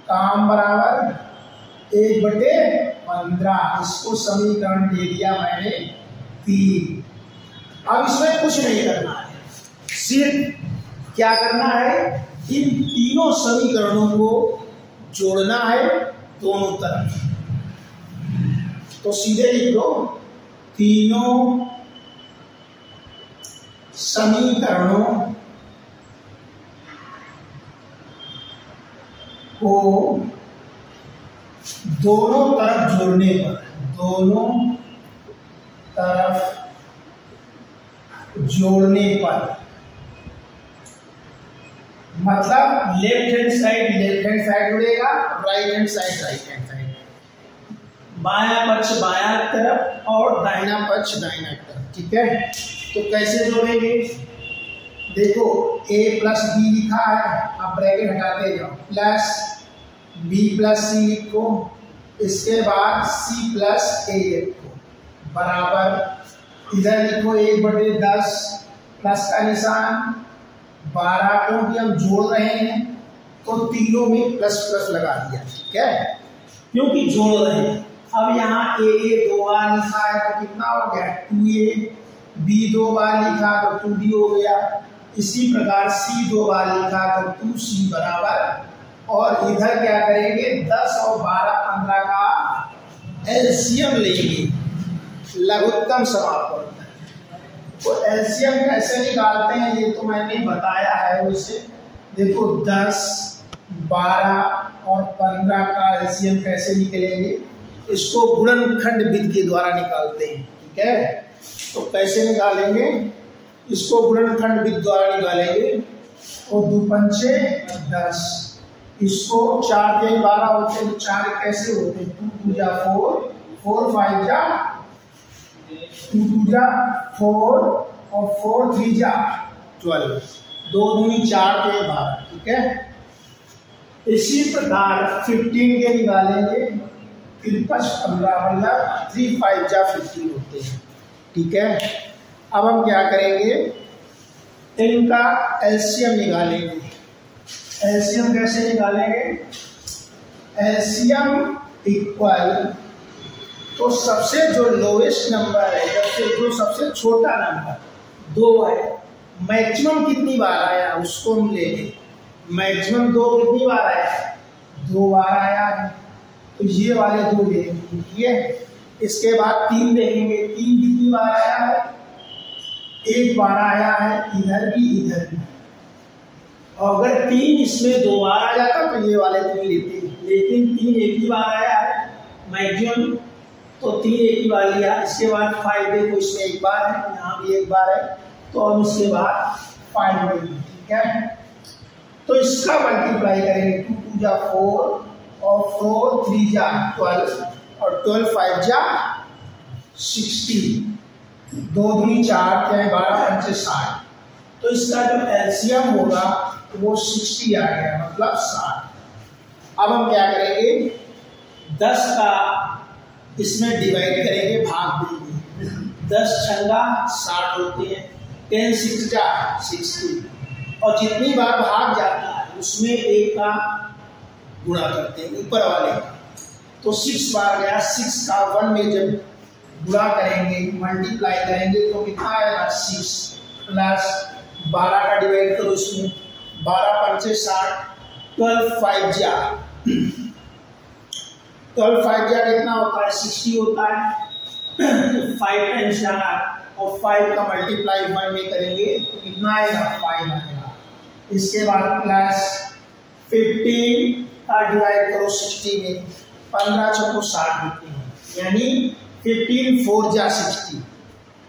काम बराबर एक बटे पंद्रह, इसको समीकरण दे दिया मैंने तीन। अब इसमें कुछ नहीं करना है। सिर्फ़ क्या करना है? इन तीनों समीकरणों को जोड़ना है दोनों तरफ़। तो सीधे लिख दो। तीनों समीकरणों को दोनों तरफ़ जोड़ने पर, दोनों तरफ़ जोड़ने पर मतलब left hand side left hand side जुड़ेगा right hand side right hand side बाया पक्ष बाया तरफ़ और दाहिना पक्ष दाहिना तरफ़, ठीक है? तो कैसे जोड़ेंगे? देखो, a प्लस बी लिखा है, आप ब्रैकेट हटाते जाओ। प्लस बी प्लस सी लिखो इसके बाद सी प्लस ए लिखो बराबर। इधर लिखो एक बटे दस प्लस का निशान, बारह क्योंकि हम जोड़ रहे हैं तो तीनों में प्लस प्लस लगा दिया, ठीक है? क्योंकि जोड़ रहे हैं। अब यहाँ ए ए दो बार लिखा है तो कितना हो गया? टू ए बी दो बार लिखा तो टू बी हो गया। इसी प्रकार सी दो बार लिखा तो टू सी बराबर और इधर क्या करेंगे? दस और बारह पंद्रह का एलसीएम लेंगे। लघुत्तम समापन तो एलसीएम कैसे निकालते हैं ये तो मैंने बताया है उसे। देखो, दस, बारह और पंद्रह का एलसीएम कैसे निकलेंगे? इसको गुणनखंड विधि के द्वारा निकालते हैं, ठीक है? तो कैसे निकालेंगे? इसको गुणनखंड विधि द्वारा निकालेंगे। और दो पंचे, दस। इसको चार के बारह होते हैं चार कैसे होते हैं? टू टू जा फोर फोर फाइव जा, टू टू जा फोर, और फोर थ्री जा, ट्वेल्व। दो दूनी चार के बारह, ठीक है? इसी प्रकार फिफ्टीन के निकालेंगे, फिर पच पंद्रह मतलब थ्री फाइव जा फिफ्टीन होते हैं, ठीक है? अब हम क्या करेंगे? इनका एल्शियम निकालेंगे। एल्शियम कैसे निकालेंगे? एल्शियम इक्वल तो सबसे जो लोएस्ट नंबर है, सबसे जो सबसे छोटा नंबर दो है। मैक्सिमम कितनी बार आया? उसको हम ले लें। मैक्सिमम दो कितनी बार आया? दो बार आया। तो ये वाले दो ठीक है? इसके बाद तीन देखेंगे। तीन कितनी बार आया है? एक बार आया है, इधर भी इधर भी। और अगर तीन इसमें दो बार आ जाता तो ये वाले तीन लेते। लेकिन तीन एक ही बार आया है, मैक्सिमम तो तीन एक ही बार लिया। इसके बाद फाइव देखो, इसमें एक बार है, यहाँ भी एक बार है तो हम इसके बाद फाइव लेंगे ठीक है? तो इसका मल्टीप्लाई करेंगे टू टू जा फोर और फोर थ्री जा ट्वेल्व और ट्वेल्व फाइव जा सिक्सटी दो दूनी चार क्या बारह पंचे साठ। तो इसका जो एल्सियम होगा वो सिक्सटी आ गया मतलब साठ। अब हम क्या करेंगे? दस का इसमें डिवाइड करेंगे, भाग देंगे। दस छंगा साठ होते हैं, टेन सिक्स जा सिक्सटी। और जितनी बार भाग जाता है, उसमें एक का गुणा करते हैं, ऊपर वाले तो सिक्स बार गया, सिक्स का वन में जब गुणा करेंगे मल्टीप्लाई करेंगे तो कितना आएगा? सिक्स प्लस बारह का डिवाइड करो इसमें बारह पंचे साठ, ट्वेल्व, फाइव जा ट्वेल्व, फाइव जा कितना होता है? सिक्सटी होता है। फाइव टाइम्स जाना और फाइव का मल्टीप्लाई वन में करेंगे तो कितना आएगा? फाइव आएगा। इसके बाद प्लस फिफ्टीन का डिवाइड करो सिक्सटी में। पंद्रह छो साठ होते हैं। यानी फिफ्टीन फोर जा सिक्सटी।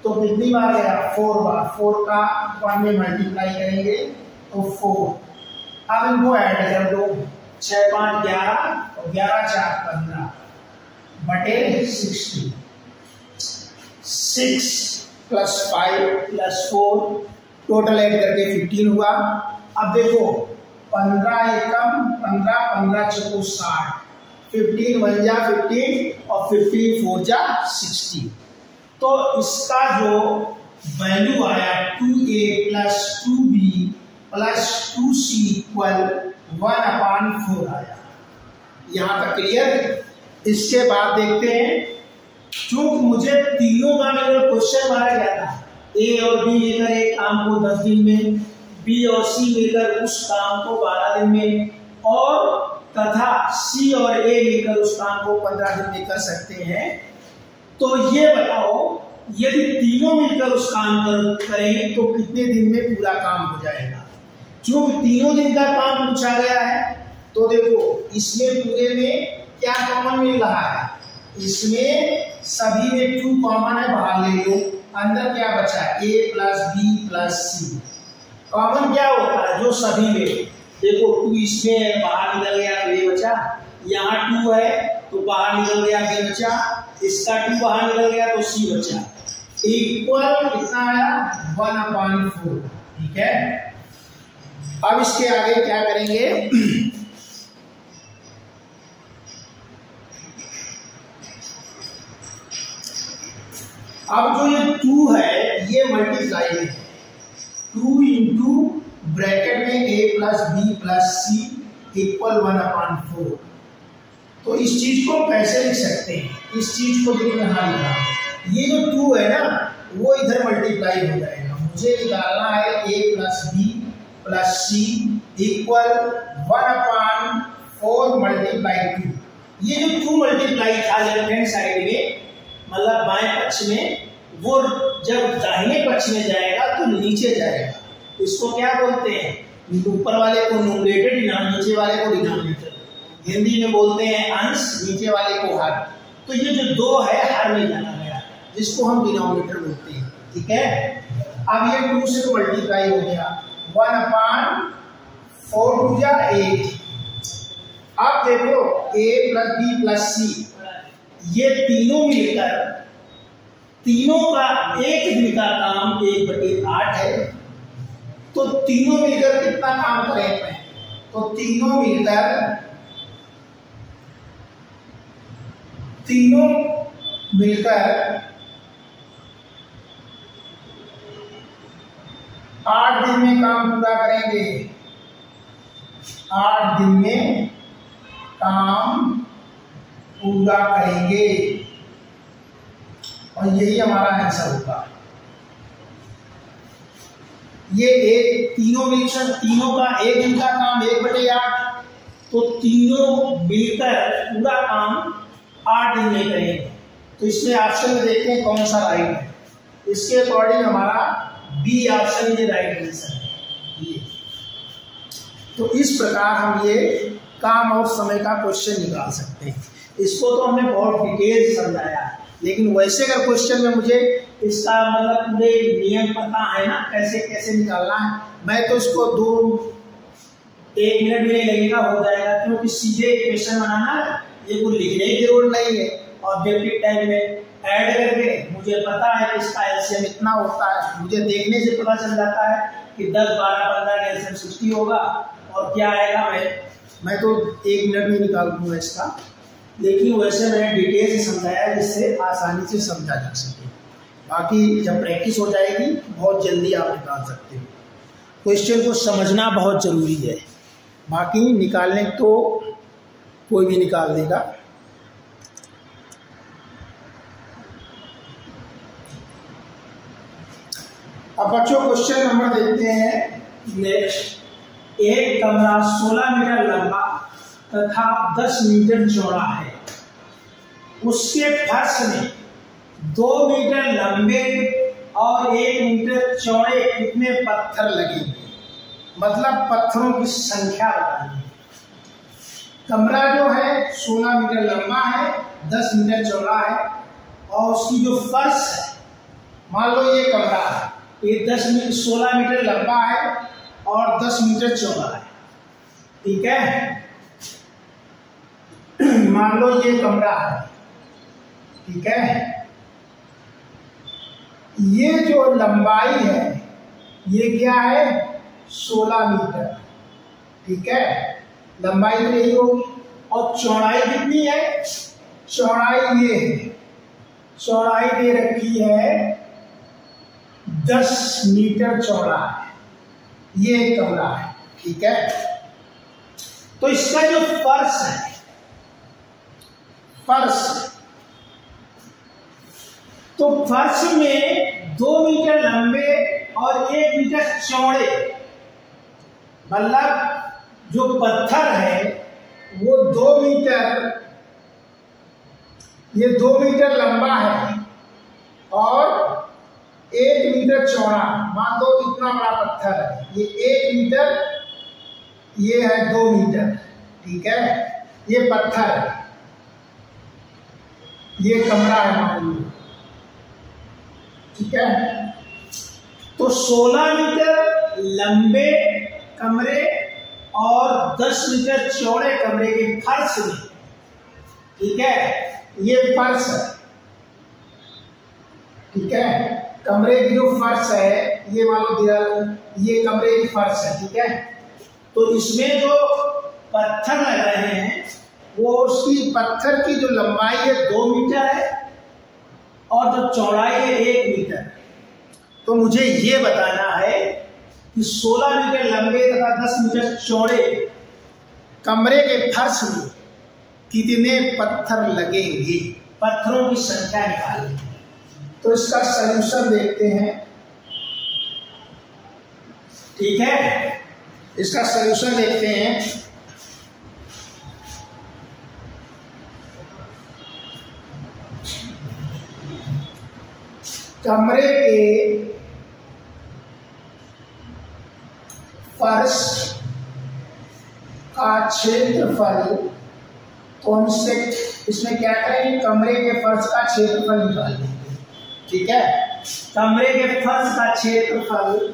तो कितनी बार गया फोर बार। फोर का वन में मल्टीप्लाई करेंगे। तो फोर। अब इनको ऐड कर दो। छह पाँच ग्यारह और ग्यारह चार पंद्रह। बटे sixty six plus five plus four total add करके फिफ्टीन हुआ। अब देखो, पंद्रह एकम, पंद्रह पंद्रह चको साठ। फिफ्टीन वन जा फिफ्टीन और फिफ्टीन फोर जा सिक्सटी तो इसका जो वैल्यू आया two A plus two B plus two C equal one upon four आया। यहाँ तक क्लियर इसके बाद देखते हैं चूँकि मुझे तीनों बार मेरे क्वेश्चन मारा गया था ए और बी लेकर एक काम को दस दिन में बी और सी लेकर उस काम को बारह दिन में, और तथा सी और ए लेकर उस काम को पंद्रह दिन में कर सकते हैं। तो ये बताओ, यदि तीनों मिलकर उस काम करें तो कितने दिन में पूरा काम हो जाएगा? जो तीनों दिन का काम पूछा गया है तो देखो, इसमें पूरे में क्या कॉमन मिल रहा है? इसमें सभी में टू कॉमन है, बाहर ले लो। अंदर क्या बचा A plus B plus C common क्या होता है? जो सभी में। देखो टू इसमें है, बाहर निकल गया तो ये बचा। यहाँ टू है तो बाहर निकल गया, ये बचा। इसका टू बाहर निकल गया तो सी बचा। इक्वल कितना आया? वन अपॉन फोर ठीक है? अब इसके आगे क्या करेंगे? अब जो ये टू है, ये मल्टीप्लाई है। टू इंटू ब्रैकेट में A plus B plus C equal one upon four तो इस चीज़ को कैसे लिख सकते हैं? इस चीज़ को देखिए यहाँ लिखा ये जो टू है ना, वो इधर मल्टीप्लाई हो जाएगा। मुझे निकालना है A plus B plus C equal one upon four multiply two ये जो टू मल्टीप्लाई था लेफ़्ट हैंड साइड में मतलब बाएँ पक्ष में, वो जब दाहिने पक्ष में जाएगा तो नीचे जाएगा। इसको क्या बोलते हैं? ऊपर वाले को न्यूमरेटर नीचे वाले को डिनोमिनेटर हिंदी में बोलते हैं अंश, नीचे वाले को हर। तो ये जो दो है, हर में जाना गया। जिसको हम डिनोमिनेटर बोलते हैं। ठीक है? अब ये टू से मल्टीप्लाई हो गया। वन अपान फोर टू जा एट। अब देखो A plus B plus C ये तीनों मिलकर, तीनों का एक दिन का काम एक बटे आठ है। तो तीनों मिलकर कितना काम करेंगे तो तीनों मिलकर तीनों मिलकर आठ दिन में काम पूरा करेंगे। आठ दिन में काम पूरा करेंगे। और यही हमारा आंसर होगा। ये एक तीनों मिलकर तीनों का एक दिन का काम एक बटे आठ तो तीनों मिलकर पूरा काम आठ दिन में करेंगे। तो इसमें ऑप्शन में देखते हैं कौन सा राइट है। इसके अकॉर्डिंग हमारा बी ऑप्शन ये राइट आंसर है तो इस प्रकार हम ये काम और समय का क्वेश्चन निकाल सकते हैं। इसको तो हमने बहुत डिटेल समझाया। लेकिन वैसे अगर क्वेश्चन में मुझे इसका मतलब पूरे नियम पता है ना, कैसे कैसे निकालना है। मैं तो इसको दो, एक मिनट भी नहीं लगेगा, हो जाएगा। क्योंकि सीधे क्वेश्चन बनाना, ये कुछ लिखने की ज़रूरत नहीं है। ऑब्जेक्टिव टाइम में ऐड करके मुझे पता है कि इसका एल्सियम इतना होता है। मुझे देखने से पता चल जाता है कि 10 12 15 का सिक्सटी होगा और क्या आएगा मैं मैं तो एक मिनट में निकाल दूँगा इसका। लेकिन वैसे मैंने डिटेल से समझाया जिससे आसानी से समझा जा सके। बाकी जब प्रैक्टिस हो जाएगी, बहुत जल्दी आप निकाल सकते हो। क्वेश्चन को समझना बहुत ज़रूरी है। बाकी निकालने तो कोई भी निकाल देगा। अब बच्चों क्वेश्चन नंबर देखते हैं। नेक्स्ट एक कमरा 16 मीटर लंबा तथा 10 मीटर चौड़ा है। उसके फर्श में दो मीटर लंबे और एक मीटर चौड़े कितने पत्थर लगेंगे मतलब पत्थरों की संख्या बतानी कमरा जो है 16 मीटर लंबा है 10 मीटर चौड़ा है और उसकी जो फर्श है, मान लो ये कमरा है। ये 10 मीटर 16 मीटर लंबा है और 10 मीटर चौड़ा है। ठीक है? मान लो ये कमरा है। ठीक है? ये जो लंबाई है, ये क्या है? 16 मीटर। ठीक है? लंबाई तो यही होगी। और चौड़ाई कितनी है? चौड़ाई ये है। चौड़ाई दे रखी है दस मीटर चौड़ा है। ये एक कमरा है, ठीक है? तो इसका जो फर्श है, फर्श। तो फर्श में दो मीटर लंबे और एक मीटर चौड़े। मतलब जो पत्थर है, वो दो मीटर, ये दो मीटर लंबा है और एक मीटर चौड़ा, मान दो इतना बड़ा पत्थर है। ये एक मीटर, ये है दो मीटर, ठीक है? ये पत्थर है। ये कमरा है मान लो, ठीक है? तो 16 मीटर लंबे कमरे और 10 मीटर चौड़े कमरे के फर्श में, ठीक है? ये फर्श है, ठीक है? कमरे की जो फर्श है, ये मान लो दीवार ये कमरे की फर्श है, ठीक है? तो इसमें जो पत्थर लग रहे हैं, वो उसकी पत्थर की जो लंबाई है दो मीटर है और जो चौड़ाई है एक मीटर तो मुझे ये बताना है कि 16 मीटर लंबे तथा 10 मीटर चौड़े कमरे के फर्श में कितने पत्थर लगेंगे? पत्थरों की संख्या निकालेंगे। तो इसका सॉल्यूशन देखते हैं। ठीक है? इसका सॉल्यूशन देखते हैं। कमरे के फर्श का क्षेत्रफल कौन से, इसमें क्या करेंगे? कमरे के फर्श का क्षेत्रफल निकाल देंगे ठीक है? कमरे के फर्श का क्षेत्रफल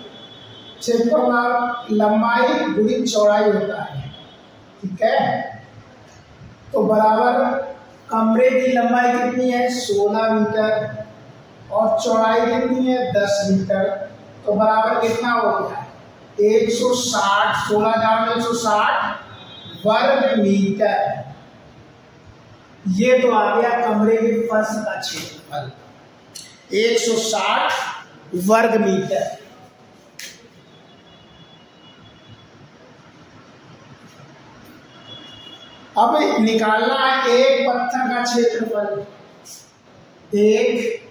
क्षेत्रफल लंबाई गुणी चौड़ाई होता है। ठीक है? तो बराबर कमरे की लंबाई कितनी है? 16 मीटर। और चौड़ाई कितनी है? 10 मीटर। तो बराबर कितना हो गया? 160 सोलह हज़ार में एक सौ साठ वर्ग मीटर। ये तो आ गया कमरे के फर्श का क्षेत्रफल। 160 वर्ग मीटर। अब निकालना है एक पत्थर का क्षेत्रफल। एक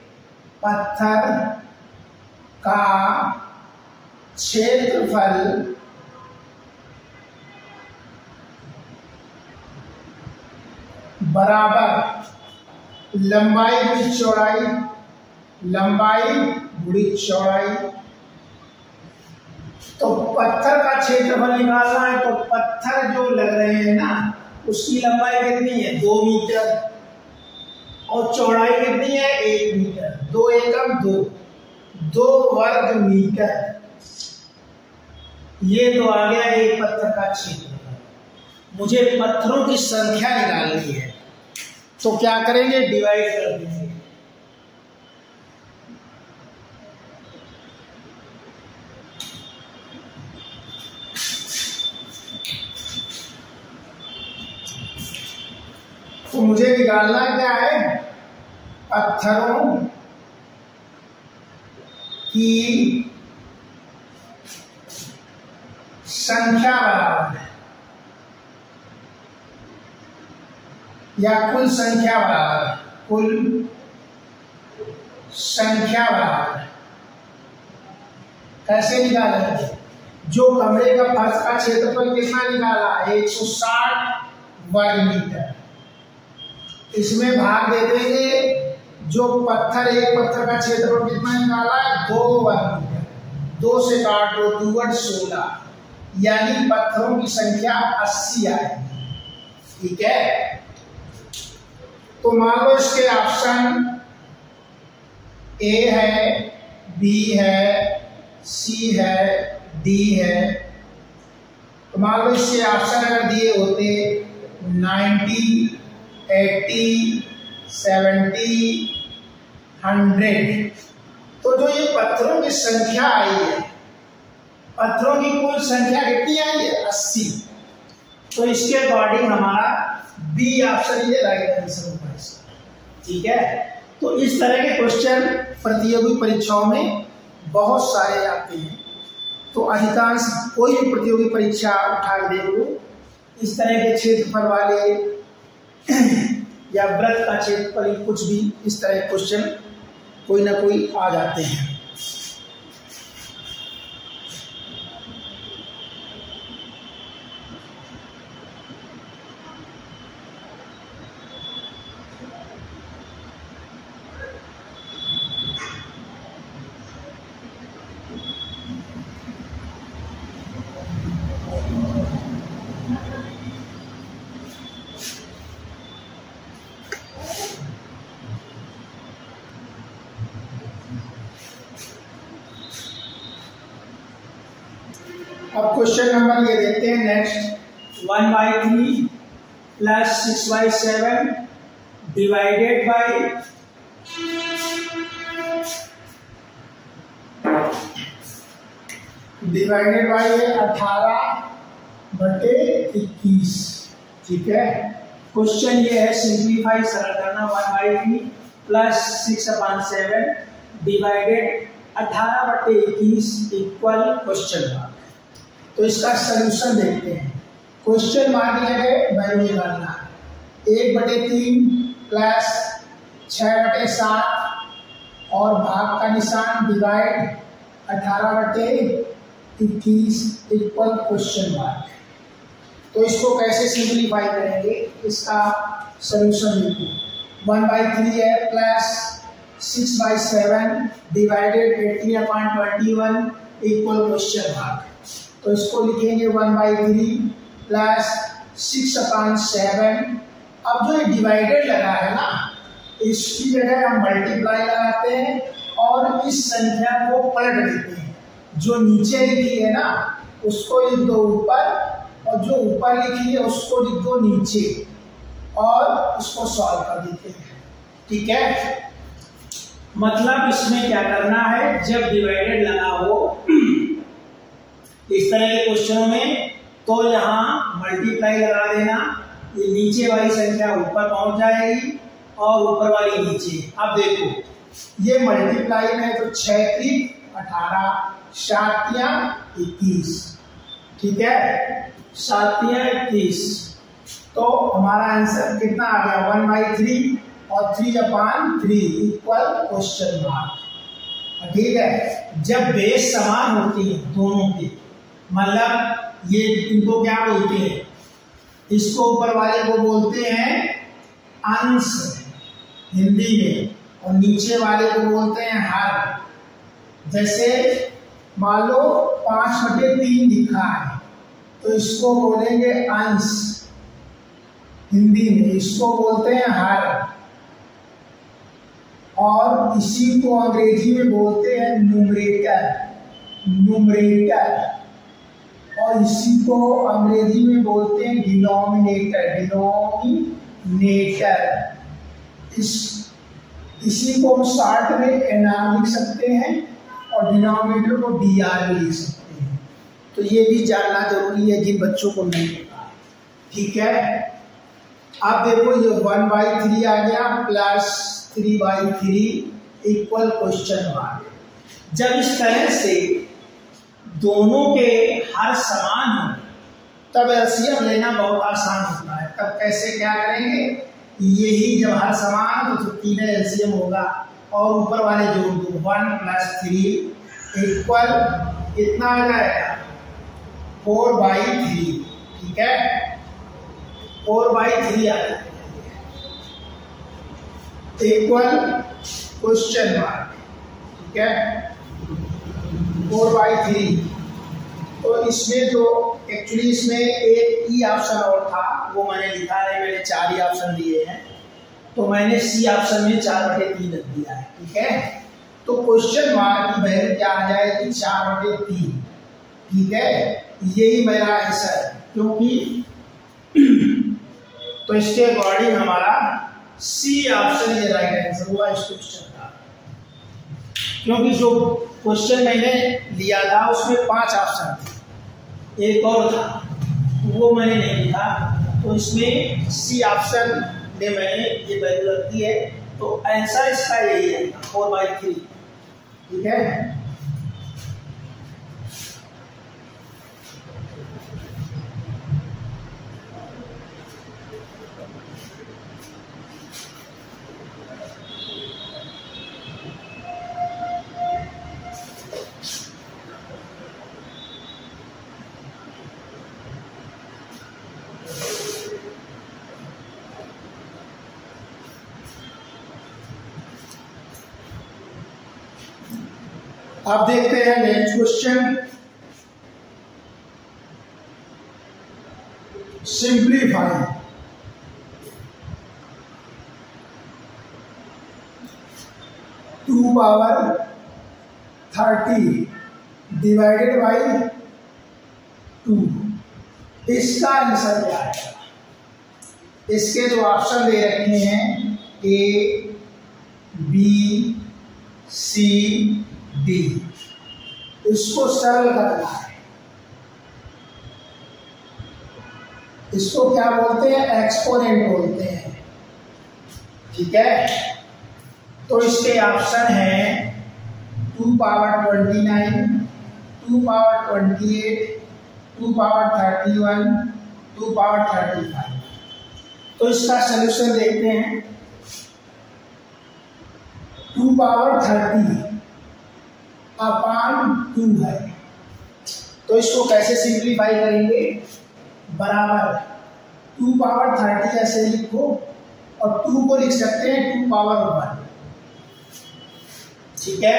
पत्थर का क्षेत्रफल बराबर लंबाई गुड़ी चौड़ाई लंबाई गुड़ी चौड़ाई। तो पत्थर का क्षेत्रफल निकालना है तो पत्थर जो लग रहे हैं ना, उसकी लंबाई कितनी है? दो मीटर। और चौड़ाई कितनी है? एक मीटर। दो एकम दो। दो वर्ग मीटर। ये तो आ गया एक पत्थर का क्षेत्र मुझे पत्थरों की संख्या निकालनी है। तो क्या करेंगे? डिवाइड कर देंगे तो निकालना क्या है पत्थरों की संख्या बराबर है, या कुल संख्या बराबर कुल संख्या बराबर कैसे निकालेंगे जो कमरे का फर्श का क्षेत्रफल कितना निकाला? 160 वर्ग मीटर। इसमें भाग दे देंगे जो पत्थर, एक पत्थर का क्षेत्रफल कितना निकाला? है दो वर्ग दो से काट दो दुवट सोलह। यानी पत्थरों की संख्या अस्सी आएगी ठीक है? तो मान लो इसके ऑप्शन ए है, बी है, सी है, डी है। तो मान लो इसके ऑप्शन अगर दिए होते, नाइन्टी एट्टी सेवेंटी, हंड्रेड। तो जो ये पत्थरों की संख्या आई है पत्थरों की कुल संख्या कितनी आई है? अस्सी। तो इसके अकॉर्डिंग हमारा बी ऑप्शन ये राइट आंसर होगा इसका ठीक है? तो इस तरह के क्वेश्चन प्रतियोगी परीक्षाओं में बहुत सारे आते हैं। तो अधिकांश कोई भी प्रतियोगी परीक्षा उठा देखो, इस तरह के क्षेत्रफल वाले या व्रत का क्षेत्रफल कुछ भी इस तरह क्वेश्चन कोई ना कोई आ जाते हैं। अब क्वेश्चन नंबर ये देखते हैं next one by three plus six by seven divided by divided by अठारह बटे इक्कीस. ठीक है? क्वेश्चन ये है सिंप्लीफाई सरल करना. One by three plus six upon seven divided अठारह बटे इक्कीस इक्वल क्वेश्चन मार्क तो इसका सोल्यूशन देखते हैं। क्वेश्चन मार्क दिया है वैल्यू निकालना। एक बटे तीन प्लस छ बटे सात और भाग का निशान डिवाइड अठारह बटे इक्कीस इक्वल क्वेश्चन मार्क तो इसको कैसे सिंप्लीफाई करेंगे? इसका सोल्यूशन लिखो वन बाई थ्री है plus six by seven divided eighteen upon twenty one equal question mark तो इसको लिखेंगे one by three plus six upon seven अब जो ये डिवाइडेड लगा है ना, इसकी जगह हम मल्टीप्लाई लगाते हैं और इस संख्या को पलट देते हैं। जो नीचे लिखी है ना, उसको लिख दो ऊपर और जो ऊपर लिखी है, उसको लिख दो नीचे और उसको सॉल्व कर देते हैं। ठीक है? मतलब इसमें क्या करना है, जब डिवाइडेड लगा हो क्वेश्चनों में तो यहाँ मल्टीप्लाई लगा देना। ये नीचे वाली संख्या ऊपर पहुँच जाएगी और ऊपर वाली नीचे। अब देखो, ये मल्टीप्लाई में तो छह की अठारह सातिया इक्कीस। ठीक है? सातिया इक्कीस। तो हमारा आंसर कितना आ गया? वन बाई थ्री और three upon three equal question mark ठीक है? जब बेस समान होती है दोनों की मतलब ये इनको क्या बोलते हैं? इसको ऊपर वाले को बोलते हैं अंश, हिंदी में। और नीचे वाले को बोलते हैं हर। जैसे मान लो पाँच बटे तीन लिखा है तो इसको बोलेंगे अंश, हिंदी में। इसको बोलते हैं हर। और इसी को अंग्रेज़ी में बोलते हैं न्यूमरेटर न्यूमरेटर और इसी को अंग्रेज़ी में बोलते हैं डिनोमिनेटर डिनोमिनेटर। इस, इसी को हम शार्ट में एन आर लिख सकते हैं और डिनोमिनेटर को डी आर लिख सकते हैं। तो ये भी जानना ज़रूरी है जिन बच्चों को नहीं ठीक है? आप देखो ये वन बाई थ्री आ गया, plus three by three equal question mark जब इस तरह से दोनों के हर समान हो। तब एलसीएम लेना बहुत आसान होता है। तब कैसे क्या करेंगे? यही जब हर समान तो तीन एलसीएम होगा। और ऊपर वाले जोड़ दो वन प्लस थ्री इक्वल कितना आ जाएगा? फोर बाई थ्री ठीक है? फोर बाई थ्री आ जाएगा। इक्वल क्वेश्चन मार्क ठीक है? Four by three. तो इसमें जो एक्चुअली इसमें एक ई ऑप्शन और था, वो मैंने लिखा है, मैंने चार ही ऑप्शन दिए हैं। तो मैंने सी ऑप्शन में चार बटे तीन रख दिया है, ठीक है? तो क्वेश्चन मार्क की वैल्यू क्या आ जाएगी? चार बटे तीन, ठीक है? यही मेरा आंसर है, क्योंकि तो इसके अकॉर्डिंग हमारा सी ऑप्शन ये राइट आंसर हुआ इस क्वेश्चन का क्योंकि जो क्वेश्चन मैंने लिया था, उसमें पाँच ऑप्शन थे। एक और था, वो मैंने नहीं लिखा तो इसमें सी ऑप्शन में मैंने ये वैल्यू रख दी है। तो आंसर इसका यही है फोर बाई थ्री ठीक है? अब देखते हैं next question simplify two power thirty divided by two इसका आंसर क्या है? इसके जो ऑप्शन दे रखे हैं ए बी सी डी इसको सरल करना है। इसको क्या बोलते हैं? एक्सपोनेंट बोलते हैं। ठीक है? तो इसके ऑप्शन है two power twenty nine two power twenty eight two power thirty one two power thirty five तो इसका सोल्यूशन देखते हैं। Two power thirty upon two है। तो इसको कैसे सिंप्लीफाई करेंगे? बराबर टू पावर थर्टी ऐसे लिखो और टू को लिख सकते हैं टू पावर वन। ठीक है?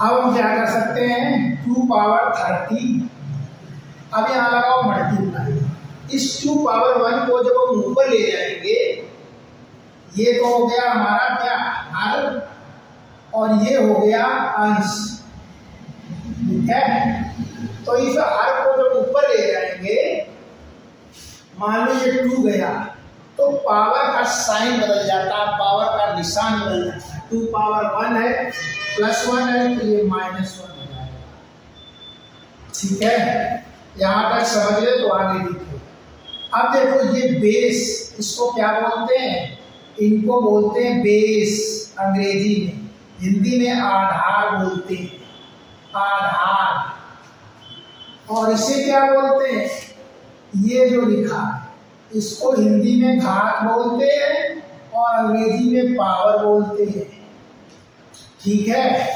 अब हम क्या कर सकते हैं? Two power thirty. अब यहाँ लगाओ मल्टीप्लाई इस टू पावर वन को जब हम ऊपर ले जाएँगे, ये तो हो गया हमारा क्या? हर और ये हो गया अंश, ठीक है? तो इस हर को जब ऊपर ले जाएँगे, मान लो ये टू गया तो पावर का साइन बदल जाता है पावर का निशान बदल जाता। है टू पावर वन है प्लस वन है तो ये माइनस वन हो जाएगा। ठीक है? यहाँ तक समझ ले तो आगे देखो। अब देखो ये बेस इसको क्या बोलते हैं? इनको बोलते हैं बेस अंग्रेज़ी में। हिंदी में आधार बोलते हैं। आधार। और इसे क्या बोलते हैं? ये जो लिखा है, इसको हिंदी में घात बोलते हैं और अंग्रेज़ी में पावर बोलते हैं। ठीक है?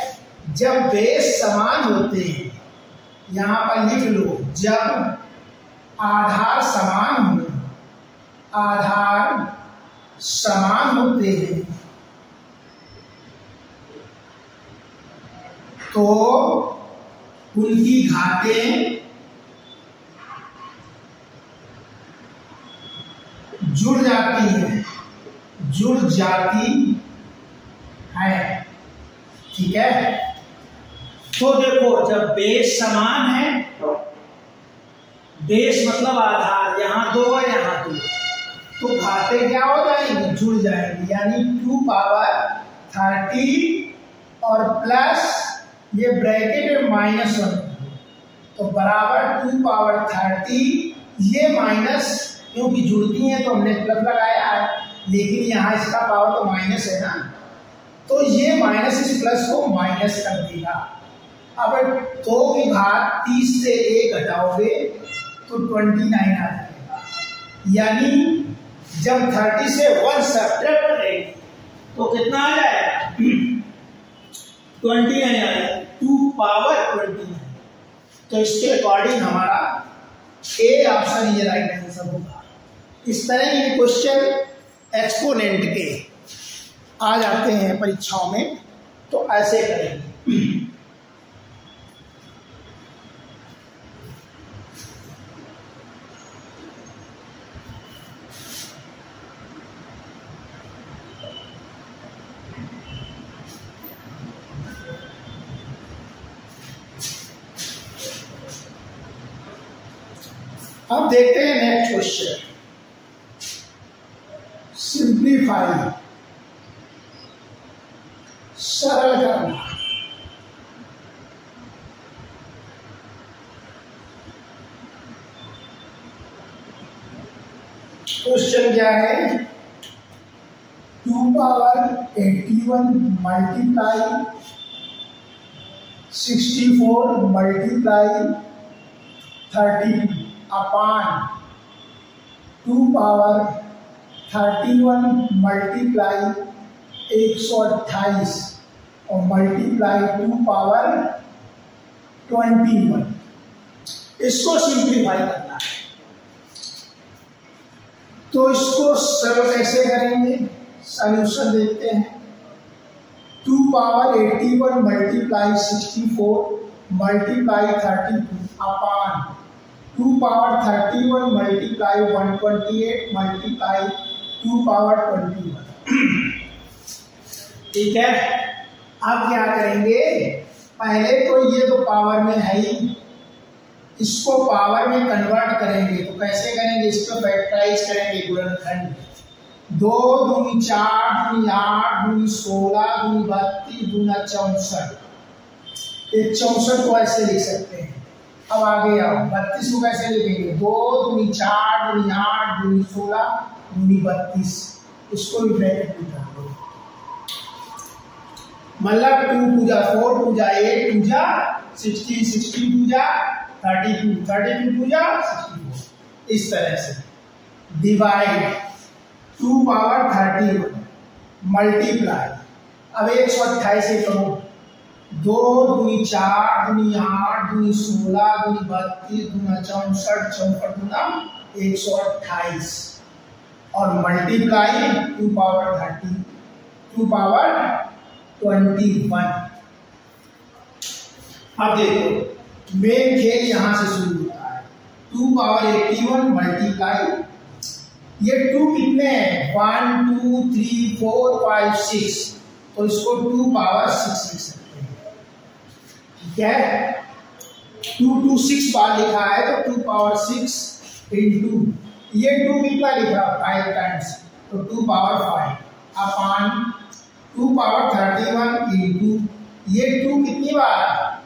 जब बेस समान होते हैं, यहाँ पर लिख लो, जब आधार समान हो, आधार समान होते हैं। तो उनकी घातें जुड़ जाती है, जुड़ जाती है। ठीक है? तो देखो, जब बेस समान है, बेस मतलब आधार, यहाँ दो है यहाँ दो तो घाते क्या हो जाएँगी? जुड़ जाएँगी, यानी टू पावर थर्टी और प्लस ये ब्रैकेट में माइनस वन। तो बराबर टू पावर थर्टी, ये माइनस, क्योंकि जुड़ती है तो हमने प्लस लगाया है, लेकिन यहाँ इसका पावर तो माइनस है ना। तो ये माइनस इस प्लस को माइनस कर देगा। अब दो की घात तीस से एक घटाओगे तो ट्वेंटी नाइन आ जाएगा। यानी जब थर्टी से वन सब्ट्रैक्ट करेंगे तो कितना आ जाएगा? ट्वेंटी नाइन आ जाएगा। टू पावर ट्वेंटी नाइन तो इसके अकॉर्डिंग हमारा ए ऑप्शन ये राइट आंसर होगा। इस तरह के क्वेश्चन एक्सपोनेंट के। आ जाते हैं परीक्षाओं में तो ऐसे करेंगे। देखते हैं नेक्स्ट क्वेश्चन सिंप्लीफाई सरल करना. क्वेश्चन क्या है? Two power eighty one multiply sixty four multiply thirty upon two power thirty one multiply एक सौ अट्ठाईस और multiply two power twenty one. इसको सिंप्लीफाई करना है। तो इसको सर्व कैसे करेंगे? सॉल्यूशन देखते हैं। Two power eighty one multiply sixty four multiply thirty two. Upon two power thirty one multiply one twenty eight, multiply two power twenty one. ठीक है? अब क्या करेंगे? पहले तो ये तो पावर में है ही इसको पावर में कन्वर्ट करेंगे। तो कैसे करेंगे? इसको फैक्टराइज करेंगे गुणनखंड दो दूनी चार दूनी आठ दूनी सोलह दूनी बत्तीस दूना चौसठ। चौसठ को ऐसे लिख सकते हैं। अब आगे आओ बत्तीस को कैसे लिखेंगे? दो दूनी चार दूनी आठ दूनी सोलह दूनी बत्तीस। इसको भी ब्रैकेट में कर दो। मतलब टू पूजा फोर पूजा एट पूजा सिक्सटी सिक्सटी पूजा थर्टी टू थर्टी टू पूजा सिक्सटी इस तरह से। Divide two power thirty one multiply अब एक सौ अट्ठाईस करो। दो दुनी चार, दुनी आठ, दुनी सोलह, दुनी बत्तीस, दुना चौसठ चौसठ दुना एक सौ अट्ठाईस। और multiply two power thirty two power twenty one अब देखो मेन खेल यहाँ से शुरू होता है। Two power eighty one multiply ये टू कितने हैं? One two three four five six तो इसको टू पावर सिक्स हैं। ठीक है? टू टू सिक्स बार लिखा है तो टू पावर सिक्स इंटू ये टू कितना लिखा फाइव टाइम्स तो two power five upon two power thirty one into ये टू कितनी बार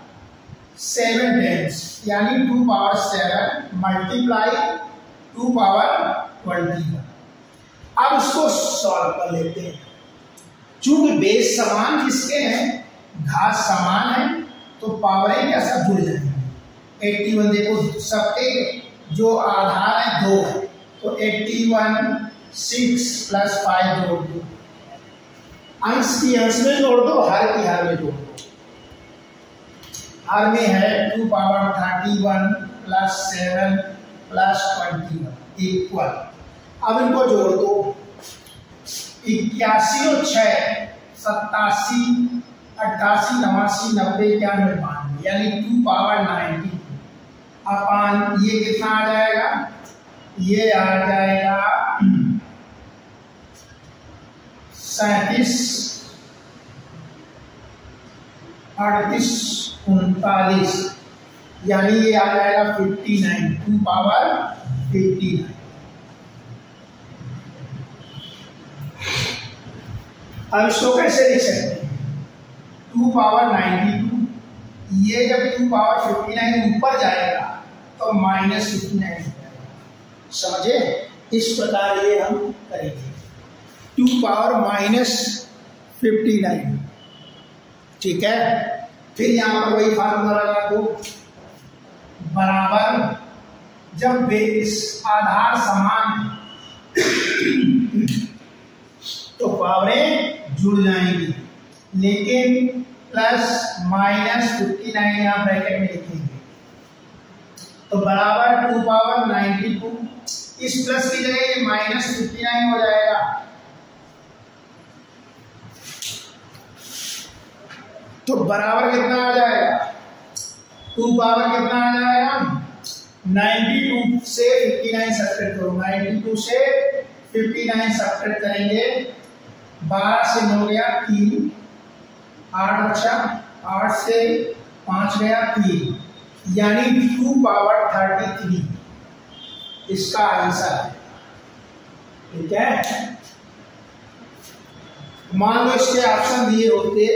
सेवन टाइम्स यानी two power seven multiply two power twenty one अब इसको सॉल्व कर लेते हैं। चूँकि बेस समान किसके हैं? घास समान है। तो पावरें क्या सब जुड़ जाएँगे एट्टी वन देखो सबके जो आधार है दो तो eighty one six plus five जोड़ दो। अंश की अंश में जोड़ दो, हर की हर में जोड़ दो। हर में है two power thirty one plus seven plus twenty one equal अब इनको जोड़ दो। इक्यासी और छ सत्तासी अट्ठासी, नवासी, नब्बे इक्यानवे बानवे यानी टू पावर नाइनटी अपान, ये कितना आ जाएगा? ये आ जाएगा सैतीस, अड़तीस, उनतालीस। यानी ये आ जाएगा fifty nine two power fifty nine अब इसको कैसे लिख सकते हैं? टू पावर नाइनटी टू ये जब टू पावर फिफ्टी नाइन ऊपर जाएगा तो माइनस फिफ्टी नाइन जाएगा। समझे? इस प्रकार ये हम करेंगे। Two power minus fifty nine ठीक है? फिर यहाँ पर वही फार्मूला लगा। दो बराबर। जब बेस आधार समान तो पावरें जुड़ जाएँगी। लेकिन प्लस माइनस फिफ्टी नाइन यहाँ ब्रैकेट में लिखेंगे। तो बराबर टू पावर नाइनटी टू इस प्लस की जगह ये माइनस फिफ्टी नाइन हो जाएगा। तो बराबर कितना आ जाएगा? टू पावर कितना आ जाएगा? 92 से 59 सब्ट्रैक्ट करो। 92 से 59 सब्ट्रैक्ट करेंगे। 12 से नौ गया तीन। आठ अच्छा आठ से पाँच गया तीन, यानी टू पावर थर्टी थ्री इसका आंसर है। ठीक है? मान लो इसके ऑप्शन दिए होते।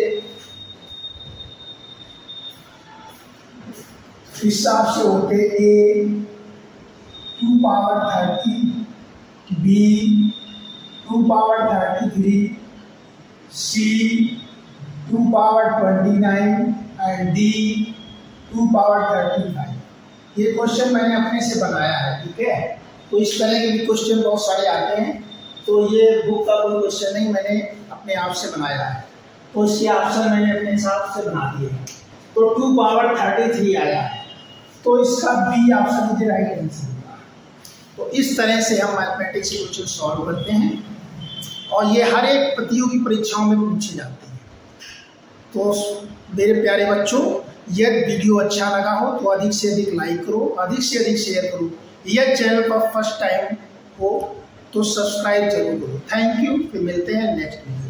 हिसाब से होते A two power thirty B two power thirty three C two power twenty nine and D two power thirty five. ये क्वेश्चन मैंने अपने से बनाया है, ठीक है? तो इस तरह के भी क्वेश्चन बहुत सारे आते हैं। तो ये बुक का कोई क्वेश्चन नहीं, मैंने अपने आप से बनाया है। तो इसके ऑप्शन मैंने अपने हिसाब से बना दिए तो टू पावर थर्टी थ्री आया। है तो इसका बी ऑप्शन मुझे राइट आंसर तो इस तरह से हम मैथमेटिक्स के क्वेश्चन सॉल्व करते हैं। और ये हर एक प्रतियोगी परीक्षाओं में पूछे जाते हैं। तो मेरे प्यारे बच्चों यदि वीडियो अच्छा लगा हो तो अधिक से अधिक लाइक करो, अधिक से अधिक शेयर करो। यह चैनल पर फ़र्स्ट टाइम हो तो सब्सक्राइब ज़रूर करो। थैंक यू फिर मिलते हैं नेक्स्ट वीडियो